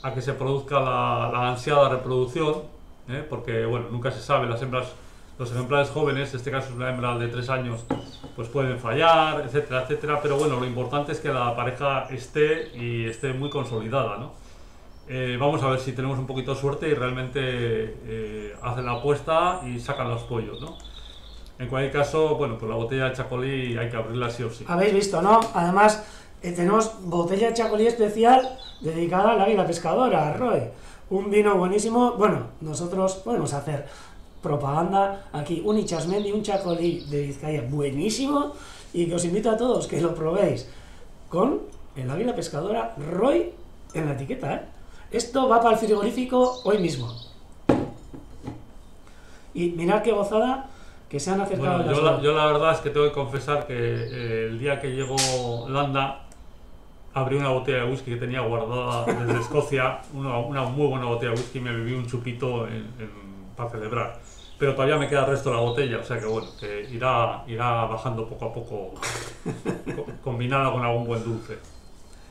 a que se produzca la, la ansiada reproducción, ¿eh? porque bueno, nunca se sabe, las hembras, los ejemplares jóvenes, en este caso es una hembra de tres años, pues pueden fallar, etcétera, etcétera, pero bueno, lo importante es que la pareja esté y esté muy consolidada, ¿no? Eh, vamos a ver si tenemos un poquito de suerte y realmente eh, hacen la apuesta y sacan los pollos, ¿no? En cualquier caso, bueno, pues la botella de chacolí hay que abrirla sí o sí. Habéis visto, ¿no? Además, eh, tenemos botella de chacolí especial dedicada al águila pescadora, a Roy. Un vino buenísimo. Bueno, nosotros podemos hacer propaganda aquí. Un Ichasmendi, un chacolí de Vizcaya buenísimo. Y que os invito a todos que lo probéis con el águila pescadora Roy en la etiqueta, ¿eh? Esto va para el frigorífico hoy mismo. Y mirad qué gozada que se han acercado Bueno, las yo la, yo la verdad es que tengo que confesar que eh, el día que llegó Landa abrí una botella de whisky que tenía guardada desde Escocia, una, una muy buena botella de whisky y me bebí un chupito en- en- para celebrar. pero todavía me queda el resto de la botella, o sea que bueno, que irá, irá bajando poco a poco, co- combinada con algún buen dulce.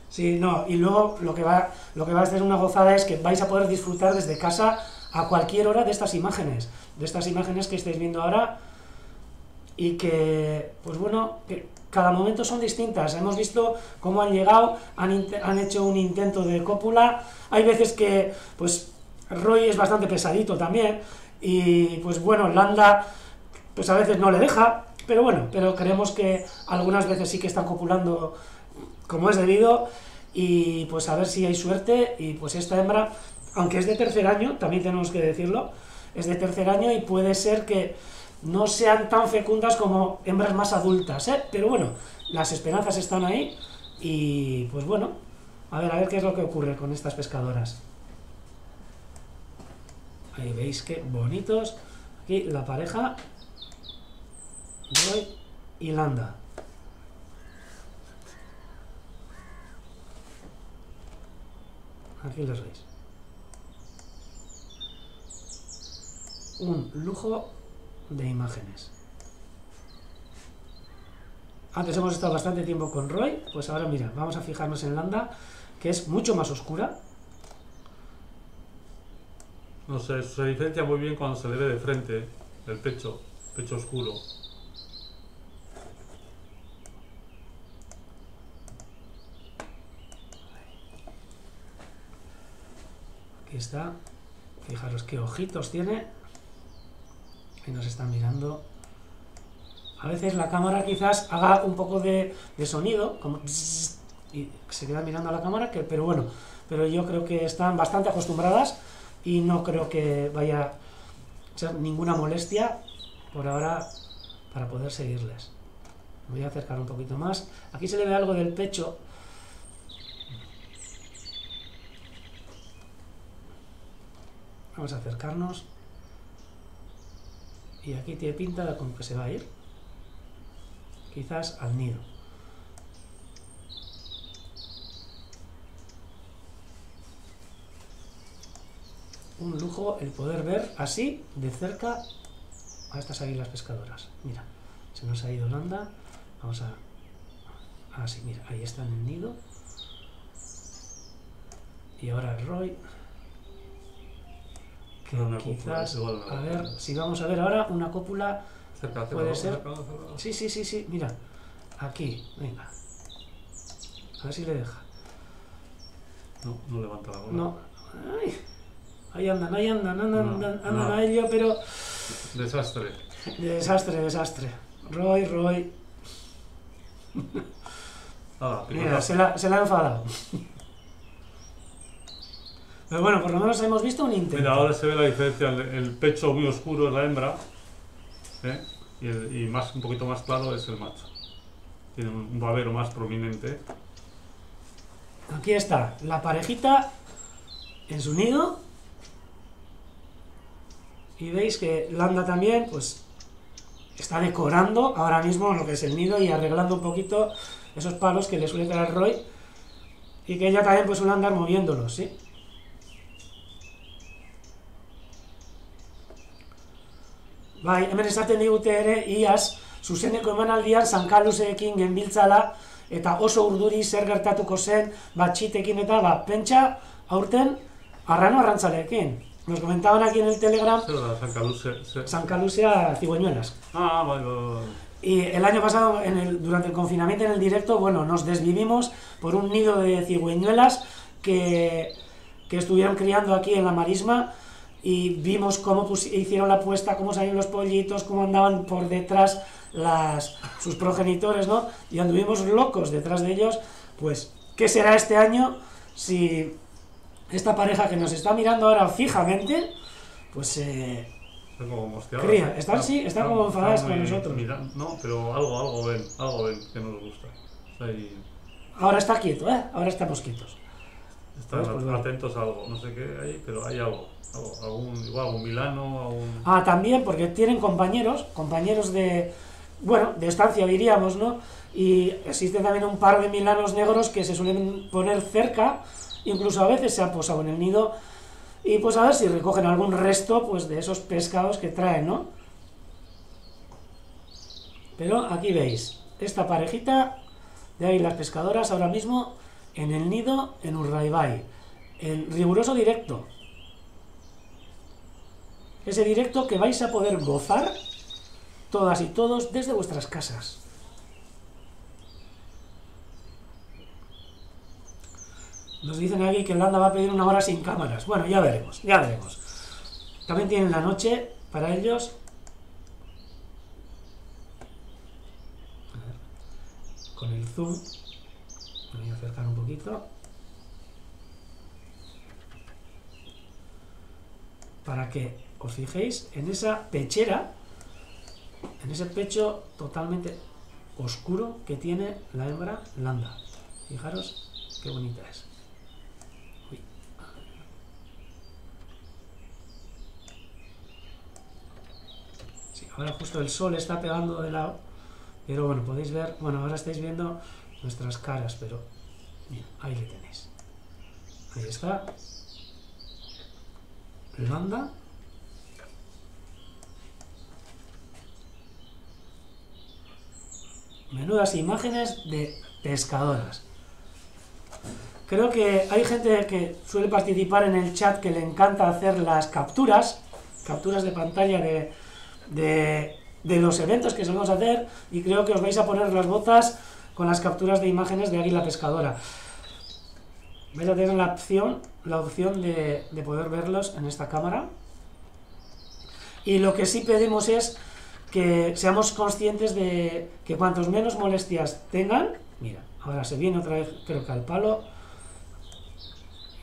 Sí, no, y luego lo que va, lo que va a ser una gozada es que vais a poder disfrutar desde casa a cualquier hora de estas imágenes, de estas imágenes que estáis viendo ahora y que, pues bueno, que cada momento son distintas. Hemos visto cómo han llegado, han, han hecho un intento de cópula, hay veces que, pues, Roy es bastante pesadito también y, pues bueno, Landa, pues a veces no le deja, pero bueno, pero creemos que algunas veces sí que están copulando como es debido y pues a ver si hay suerte y pues esta hembra, aunque es de tercer año, también tenemos que decirlo, es de tercer año y puede ser que no sean tan fecundas como hembras más adultas, ¿eh? pero bueno, las esperanzas están ahí y pues bueno, a ver, a ver qué es lo que ocurre con estas pescadoras. Ahí veis qué bonitos. Aquí la pareja, Roy y Landa. Aquí los veis. Un lujo de imágenes. Antes hemos estado bastante tiempo con Roy, pues ahora mira, vamos a fijarnos en Landa, que es mucho más oscura. No sé, se diferencia muy bien cuando se le ve de frente el pecho, pecho oscuro. Aquí está. Fijaros qué ojitos tiene. Y nos están mirando. A veces la cámara quizás haga un poco de, sonido, como y se queda mirando a la cámara, que, pero bueno, pero yo creo que están bastante acostumbradas y no creo que vaya a ser ninguna molestia por ahora para poder seguirles. Voy a acercar un poquito más. Aquí se le ve algo del pecho, Vamos a acercarnos. Y aquí tiene pinta de como que se va a ir. Quizás al nido. Un lujo el poder ver así, de cerca, a estas águilas pescadoras. Mira, se nos ha ido Holanda. Vamos a... Ah, sí, mira, ahí está en el nido. Y ahora Roy que una quizás, a ver, si vamos a ver ahora una cópula, Cerca, cerca, Puede ser. cerca, sí, sí, sí, sí, mira, aquí, venga, a ver si le deja, No, no levanta la bola. no, Ay, ahí andan, ahí andan, andan, No, andan, andan no. a ello, pero Desastre. desastre, desastre, Roy, Roy, mira, se la, se la ha enfadado. Pero bueno, por lo menos hemos visto un intento. Mira, ahora se ve la diferencia, el, el pecho muy oscuro es la hembra ¿eh? y, el- y más, un poquito más claro es el macho. Tiene un, un babero más prominente. Aquí está la parejita en su nido. Y veis que Landa también, pues, está decorando ahora mismo lo que es el nido y arreglando un poquito esos palos que le suele traer Roy. Y que ella también pues suele andar moviéndolos, ¿sí? Bai, hemen esaten digute ere, iaz, zuzeneko emanaldian Sankaluseekin genbiltzala, eta oso urduri zer gertatuko zen, batxitekin eta, ba, pentsa, aurten, arrano arrantzaleekin. Nos comentaban aquí en el Telegram, San Carlos, se- se- Sankalusea cigüeñuelas. Ah, vale. Y el año pasado, en el, durante el confinamiento en el directo, bueno, nos desvivimos por un nido de cigüeñuelas que, que estuvieron criando aquí en la marisma y vimos cómo hicieron la puesta, cómo salían los pollitos, cómo andaban por detrás las, sus progenitores, ¿no? Y anduvimos locos detrás de ellos. Pues, ¿qué será este año si esta pareja que nos está mirando ahora fijamente, pues... eh, Están como mosqueadas. Cría, están, sí, están como enfadadas con nosotros. mira- no, pero algo, algo ven, algo ven que nos gusta. Está ahí- ahora está quieto, ¿eh? Ahora estamos quietos. Están Pues, atentos a algo. No sé qué hay, pero hay algo. algo algún, igual algún milano, algún... Ah, también porque tienen compañeros, compañeros de, bueno, de estancia diríamos, ¿no? Y existe también un par de milanos negros que se suelen poner cerca, incluso a veces se han posado en el nido y pues a ver si recogen algún resto pues de esos pescados que traen, ¿no? Pero aquí veis, esta parejita de águilas pescadoras ahora mismo en el nido en Urdaibai, en riguroso directo. Ese directo que vais a poder gozar todas y todos desde vuestras casas. Nos dicen aquí que el Landa va a pedir una hora sin cámaras. Bueno, ya veremos, ya veremos. También tienen la noche para ellos. Con el zoom. Me voy a acercar un Para que os fijéis en esa pechera, en ese pecho totalmente oscuro que tiene la hembra Landa. Fijaros qué bonita es. Ahora justo el sol está pegando de lado, pero bueno, podéis ver, bueno, ahora estáis viendo nuestras caras, pero mira, ahí le tenéis. Ahí está. Landa. Menudas imágenes de pescadoras. Creo que hay gente que suele participar en el chat que le encanta hacer las capturas, capturas de pantalla de, de, de los eventos que solemos hacer y creo que os vais a poner las botas con las capturas de imágenes de águila pescadora. Vais a tener la opción, la opción de, de poder verlos en esta cámara. Y lo que sí pedimos es que seamos conscientes de que cuantos menos molestias tengan, mira, ahora se viene otra vez, creo que al palo,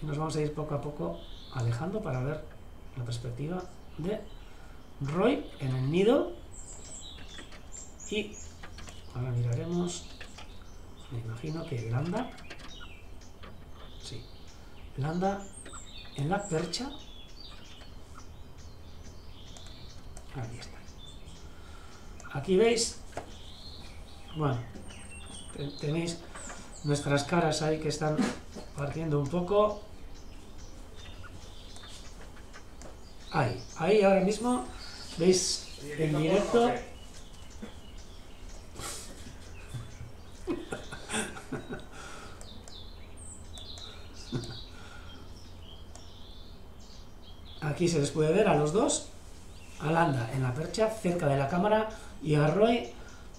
nos vamos a ir poco a poco alejando para ver la perspectiva de Roy en el nido, y ahora miraremos, me imagino que Landa, sí, Landa en la percha, aquí está. Aquí veis, bueno, te- tenéis nuestras caras ahí que están partiendo un poco. Ahí, ahí ahora mismo veis en directo. Aquí se les puede ver a los dos, a Landa en la percha, cerca de la cámara, y a Roy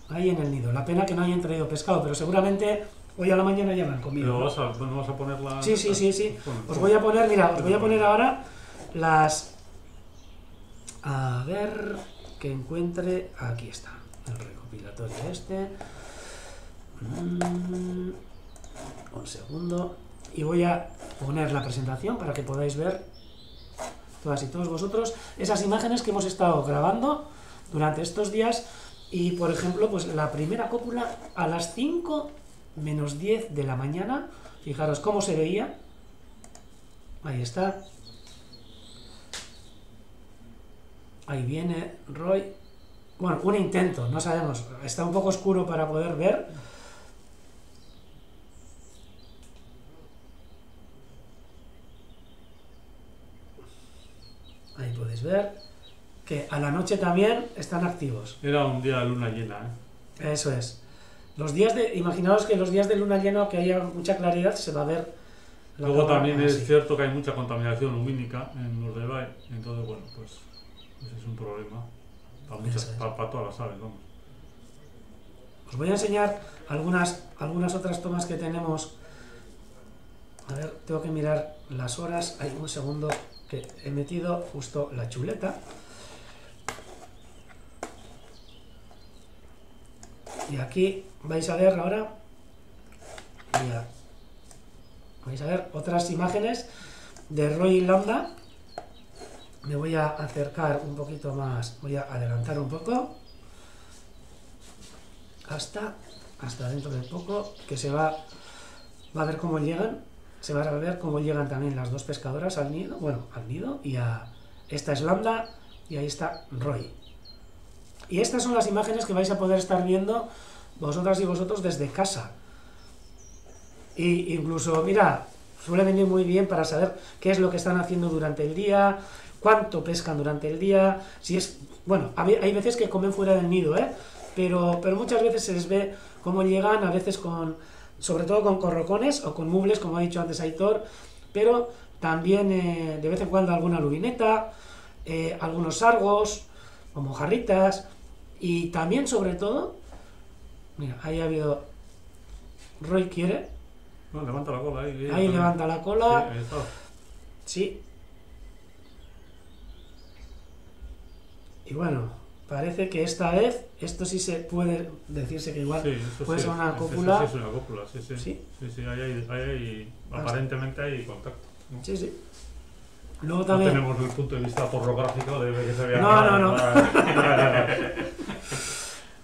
ahí en el nido. La pena que no hayan traído pescado, pero seguramente hoy a la mañana ya me han comido. Pero vas a, bueno, vas a poner la... Sí, sí, sí, sí. Os voy a poner, mira, os voy a poner ahora las... A ver, que encuentre... Aquí está, el recopilatorio este. Mm, Un segundo. Y voy a poner la presentación para que podáis ver todas y todos vosotros esas imágenes que hemos estado grabando durante estos días. Y por ejemplo pues la primera cópula a las 5 menos 10 de la mañana. Fijaros cómo se veía. Ahí está. Ahí viene Roy. Bueno un intento no sabemos. Está un poco oscuro para poder ver ahí podéis ver que a la noche también están activos Era un día de luna llena, ¿eh? eso es. Los días de, imaginaos que los días de luna llena que haya mucha claridad se va a ver. la Luego también así. es cierto que hay mucha contaminación lumínica en los de Bay, entonces bueno, pues ese es un problema para, muchas, para, para todas las aves, vamos. Os voy a enseñar algunas, algunas otras tomas que tenemos. A ver, tengo que mirar las horas. Hay un segundo que he metido justo la chuleta. Y aquí vais a ver ahora. vais a ver otras imágenes de Roy Lambda. Me voy a acercar un poquito más. Voy a adelantar un poco hasta, hasta dentro de poco, que se va, va a ver cómo llegan, se va a ver cómo llegan también las dos pescadoras al nido, bueno, al nido y a, esta es Lambda y ahí está Roy. Y estas son las imágenes que vais a poder estar viendo vosotras y vosotros desde casa. Y incluso, mira, suele venir muy bien para saber qué es lo que están haciendo durante el día, cuánto pescan durante el día, si es... Bueno, hay veces que comen fuera del nido, ¿eh? Pero, pero muchas veces se les ve cómo llegan, a veces con... sobre todo con corrocones o con mubles, como ha dicho antes Aitor, pero también eh, de vez en cuando alguna lubineta, eh, algunos sargos o mojarritas, y también sobre todo, mira, ahí ha habido... Roy quiere, No, levanta la cola ahí. ahí levanta la Sí, cola, ahí está. Sí. Y bueno, parece que esta vez, esto sí se puede decirse que igual Sí, puede sí, ser una eso cópula. Sí, es una cópula, sí, sí. Sí. Sí, sí, ahí hay, ahí hay- aparentemente hay contacto. ¿no? Sí, sí. Luego No también, tenemos el punto de vista pornográfico de que se vea. No, nada, no, no. nada.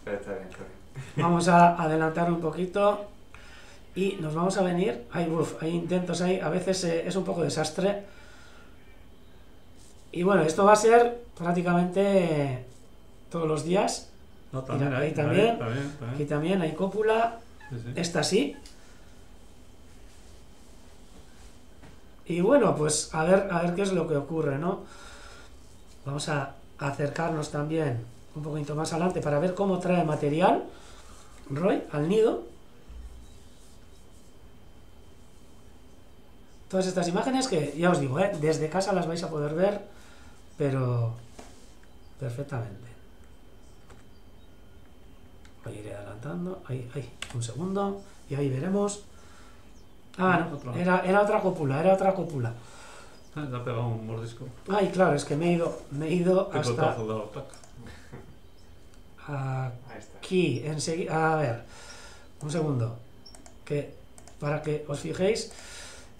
Pero está bien, está bien. vamos a adelantar un poquito y nos vamos a venir. Hay, uf, hay intentos ahí, a veces eh, es un poco desastre. Y bueno, esto va a ser prácticamente todos los días. No, también Mira, ahí también. también, Aquí también. también hay cópula, Sí, sí. esta sí. Y bueno, pues a ver, a ver qué es lo que ocurre, ¿no? Vamos a acercarnos también un poquito más adelante para ver cómo trae material Roy al nido. Todas estas imágenes que ya os digo, ¿eh? desde casa las vais a poder ver, pero perfectamente. Voy a ir adelantando. Ahí, ahí, un segundo. Y ahí veremos. Ah, no, Otra. era, era otra cópula, era otra cópula. Ah, Le ha pegado un mordisco. Ay, claro, es que me he ido, me he ido hasta aquí, enseguida. A ver, un segundo. Que para que os fijéis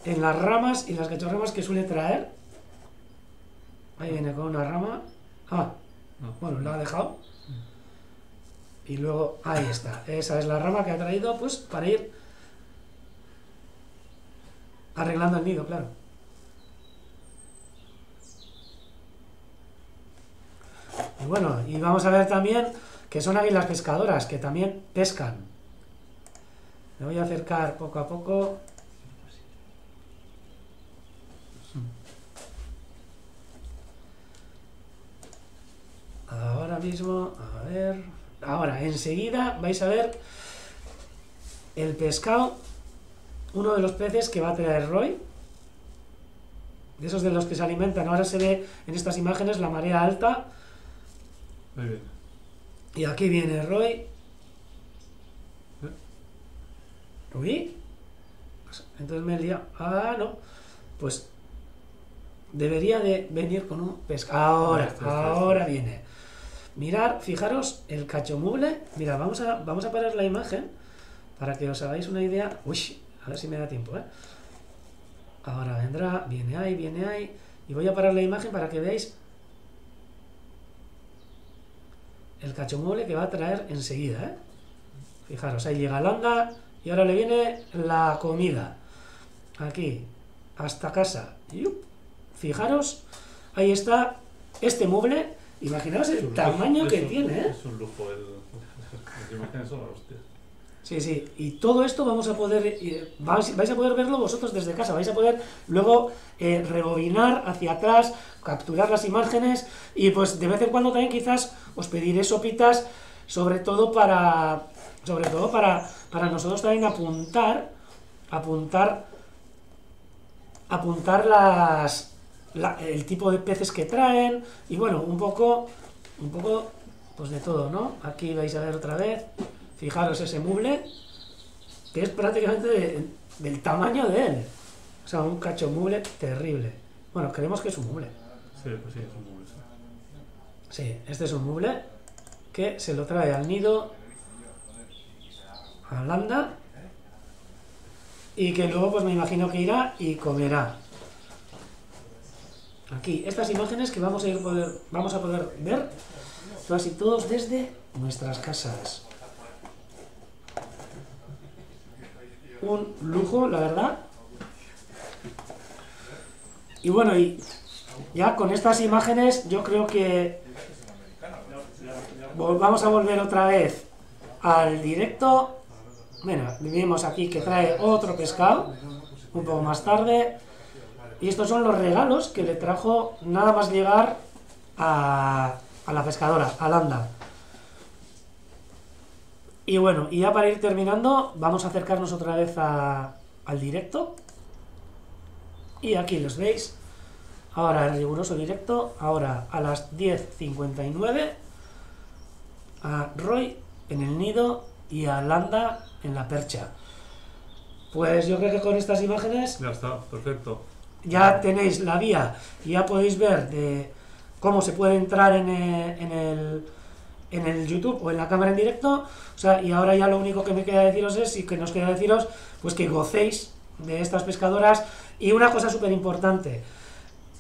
en las ramas y las cachorramas que suele traer. Ahí viene con una rama. Ah, No. bueno, la ha dejado. Y luego, ahí está. Esa es la rama que ha traído, pues, para ir arreglando el nido, claro. Y bueno, y vamos a ver también que son águilas pescadoras, que también pescan. Me voy a acercar poco a poco. Ahora mismo, a ver. Ahora, enseguida vais a ver el pescado, uno de los peces que va a traer Roy. De esos de los que se alimentan. Ahora se ve en estas imágenes la marea alta. Ahí viene. Y aquí viene Roy. ¿Uy? Pues, Entonces me liado. Ah, no. Pues debería de venir con un pescado. Ahora, ahora viene. Mirar, fijaros el cachomuble. Mira, vamos a, vamos a parar la imagen para que os hagáis una idea. Uy, a ver si me da tiempo, ¿eh? Ahora vendrá, viene ahí, viene ahí. Y voy a parar la imagen para que veáis el cachomuble que va a traer enseguida, ¿eh? Fijaros, ahí llega Landa y ahora le viene la comida. Aquí, hasta casa. Fijaros, ahí está este mueble. Imaginaos el tamaño que un- tiene, ¿eh? Es un lujo el. Las imágenes son la hostia. Sí, sí, y todo esto vamos a poder, vais, vais a poder verlo vosotros desde casa, vais a poder luego eh, rebobinar hacia atrás, capturar las imágenes y pues de vez en cuando también quizás os pediré sopitas, sobre todo para, sobre todo para, para nosotros también apuntar, apuntar, apuntar las, la- el tipo de peces que traen y bueno, un poco, un poco, pues de todo, ¿no? Aquí vais a ver otra vez. Fijaros ese muble, que es prácticamente de- del tamaño de él. O sea, un cacho muble terrible. Bueno, creemos que es un muble. Sí, pues sí, es un muble. sí. Sí, este es un muble que se lo trae al nido, a Landa, y que luego pues me imagino que irá y comerá. Aquí, estas imágenes que vamos a, ir poder, vamos a poder ver, todas y todos desde nuestras casas. Un lujo, la verdad. Y bueno, y ya con estas imágenes yo creo que vamos a volver otra vez al directo. Bueno, vemos aquí que trae otro pescado. un poco más tarde. Y estos son los regalos que le trajo nada más llegar a, a la pescadora, a Landa. Y bueno, y ya para ir terminando, vamos a acercarnos otra vez al directo. Y aquí los veis. Ahora el riguroso directo. Ahora a las 10.59 a Roy en el nido y a Landa en la percha. Pues yo creo que con estas imágenes Ya está, perfecto. Ya tenéis la vía y ya podéis ver de cómo se puede entrar en el, en el, en el YouTube o en la cámara en directo. O sea, y ahora ya lo único que me queda deciros es, y que nos queda deciros, pues que gocéis de estas pescadoras. Y una cosa súper importante,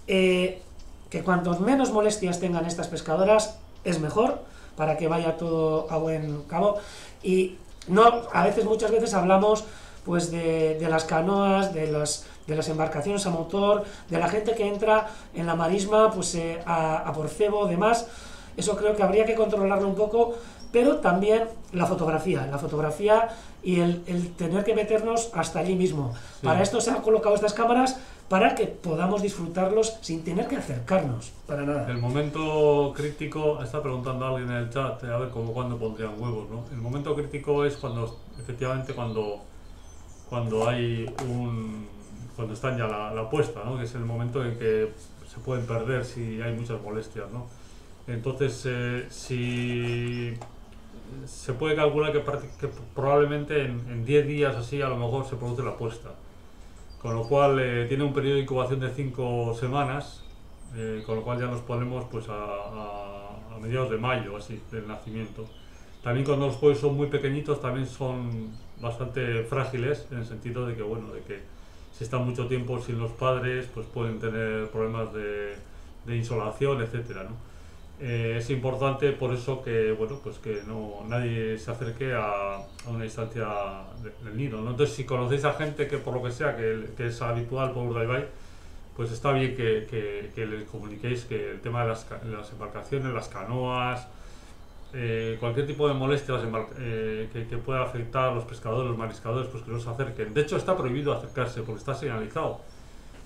eh, que cuantos menos molestias tengan estas pescadoras, es mejor para que vaya todo a buen cabo. Y no, a veces, muchas veces hablamos pues de, de las canoas, de las, de las embarcaciones a motor, de la gente que entra en la marisma pues eh, a, a por cebo, demás. Eso creo que habría que controlarlo un poco, pero también la fotografía, la fotografía y el, el tener que meternos hasta allí mismo. Sí. Para esto se han colocado estas cámaras para que podamos disfrutarlos sin tener que acercarnos, para nada. El momento crítico, está preguntando alguien en el chat, a ver cómo cuándo pondrían huevos, ¿no? El momento crítico es cuando, efectivamente, cuando, cuando hay un, cuando están ya la, la puesta, ¿no? Que es el momento en que se pueden perder si hay muchas molestias, ¿no? Entonces, eh, si se puede calcular que, que probablemente en, en 10 días así a lo mejor se produce la puesta. Con lo cual eh, tiene un periodo de incubación de 5 semanas, eh, con lo cual ya nos ponemos pues a, a- a mediados de mayo así del nacimiento. También cuando los pollos son muy pequeñitos también son bastante frágiles en el sentido de que bueno de que si están mucho tiempo sin los padres pues pueden tener problemas de, de insolación etcétera ¿no? Eh, es importante por eso que bueno pues que no nadie se acerque a, a una instancia de- del nido ¿no? entonces si conocéis a gente que por lo que sea que, que es habitual por Urdaibai pues está bien que, que, que les comuniquéis que el tema de las, las embarcaciones las canoas eh, cualquier tipo de molestia las embar- eh, que, que pueda afectar a los pescadores, los mariscadores, pues que no se acerquen. De hecho, está prohibido acercarse porque está señalizado.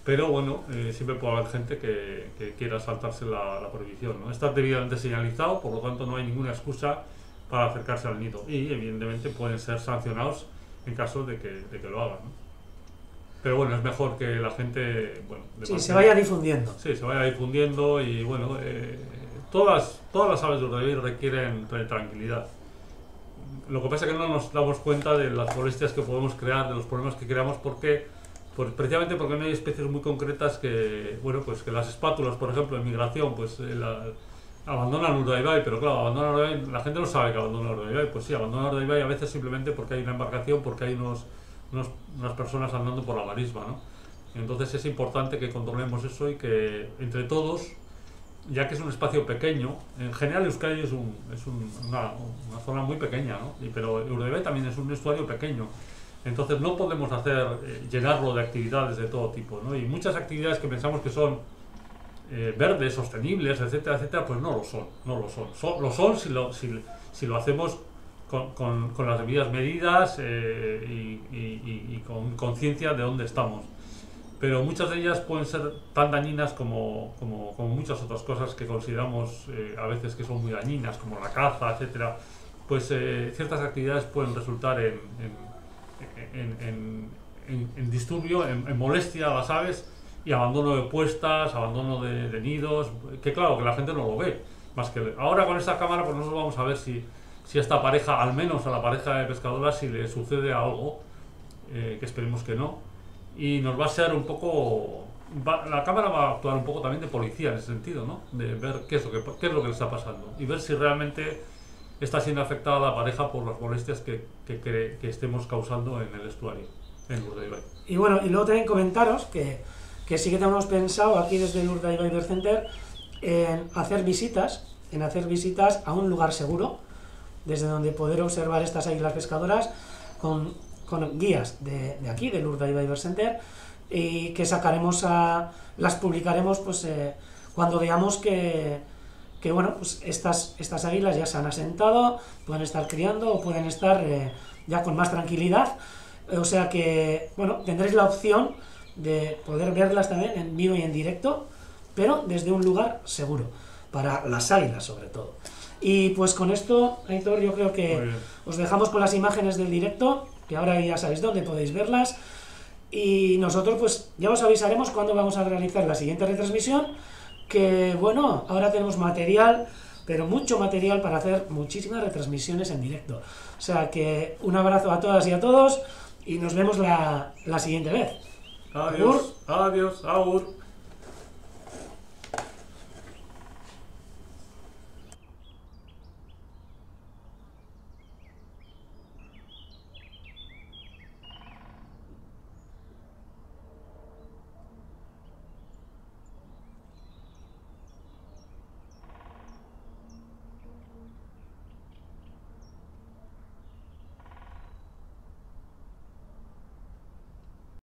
Pero bueno, eh, siempre puede haber gente que, que quiera saltarse la, la prohibición. ¿no? Está debidamente señalizado, por lo tanto no hay ninguna excusa para acercarse al nido. Y evidentemente pueden ser sancionados en caso de que, de que lo hagan. ¿no? Pero bueno, es mejor que la gente... Bueno, Sí, se vaya difundiendo. Sí, se vaya difundiendo y bueno, eh, todas, todas las aves de Urdaibai requieren tra- tranquilidad. Lo que pasa es que no nos damos cuenta de las molestias que podemos crear, de los problemas que creamos, porque pues precisamente porque no hay especies muy concretas que, bueno, pues que las espátulas, por ejemplo, en migración, pues eh, la- abandonan Urdaibai, pero claro, abandonan Urdaibai, la gente no sabe que abandonan Urdaibai, pues sí, abandonan Urdaibai a veces simplemente porque hay una embarcación, porque hay unos, unos- unas personas andando por la marisma, ¿no? Entonces es importante que controlemos eso y que entre todos, ya que es un espacio pequeño, en general Euskadi es, un- es un- una, una zona muy pequeña, ¿no? Y, pero Urdaibai también es un estuario pequeño. Entonces no podemos hacer eh, llenarlo de actividades de todo tipo, ¿no? Y muchas actividades que pensamos que son eh, verdes, sostenibles, etcétera, etcétera, pues no lo son, no lo son. Son- lo son si lo, si, si lo hacemos con, con- con las debidas medidas eh, y- y- y con conciencia de dónde estamos. Pero muchas de ellas pueden ser tan dañinas como, como, como muchas otras cosas que consideramos eh, a veces que son muy dañinas, como la caza, etcétera. Pues eh, ciertas actividades pueden resultar en, en, en- en- disturbio, en molestia a las aves y abandono de puestas, abandono de, de nidos, que claro, que la gente no lo ve. Más que ahora con esta cámara pues nosotros vamos a ver si, si a esta pareja, al menos a la pareja de pescadoras, si le sucede algo, eh, que esperemos que no, y nos va a ser un poco... va- la cámara va a actuar un poco también de policía en ese sentido, ¿no? De ver qué es lo que, qué es lo que le está pasando y ver si realmente está siendo afectada la pareja por las molestias que, que, cre- que estemos causando en el estuario, en Urdaibai. Y bueno, y luego también comentaros que, que sí que tenemos pensado aquí desde el Urdaibai Diver Center en hacer visitas, en hacer visitas a un lugar seguro, desde donde poder observar estas águilas pescadoras con, con guías de, de aquí, del Urdaibai Diver Center, y que sacaremos a, las publicaremos pues eh, cuando veamos que, que bueno, pues estas, estas águilas ya se han asentado, pueden estar criando o pueden estar eh, ya con más tranquilidad. O sea que, bueno, tendréis la opción de poder verlas también en vivo y en directo, pero desde un lugar seguro, para las águilas sobre todo. Y pues con esto, Aitor, yo creo que os dejamos con las imágenes del directo, que ahora ya sabéis dónde podéis verlas. Y nosotros pues ya os avisaremos cuándo vamos a realizar la siguiente retransmisión, que bueno, ahora tenemos material, pero mucho material para hacer muchísimas retransmisiones en directo. O sea que un abrazo a todas y a todos y nos vemos la, la siguiente vez. Adiós, adiós, agur.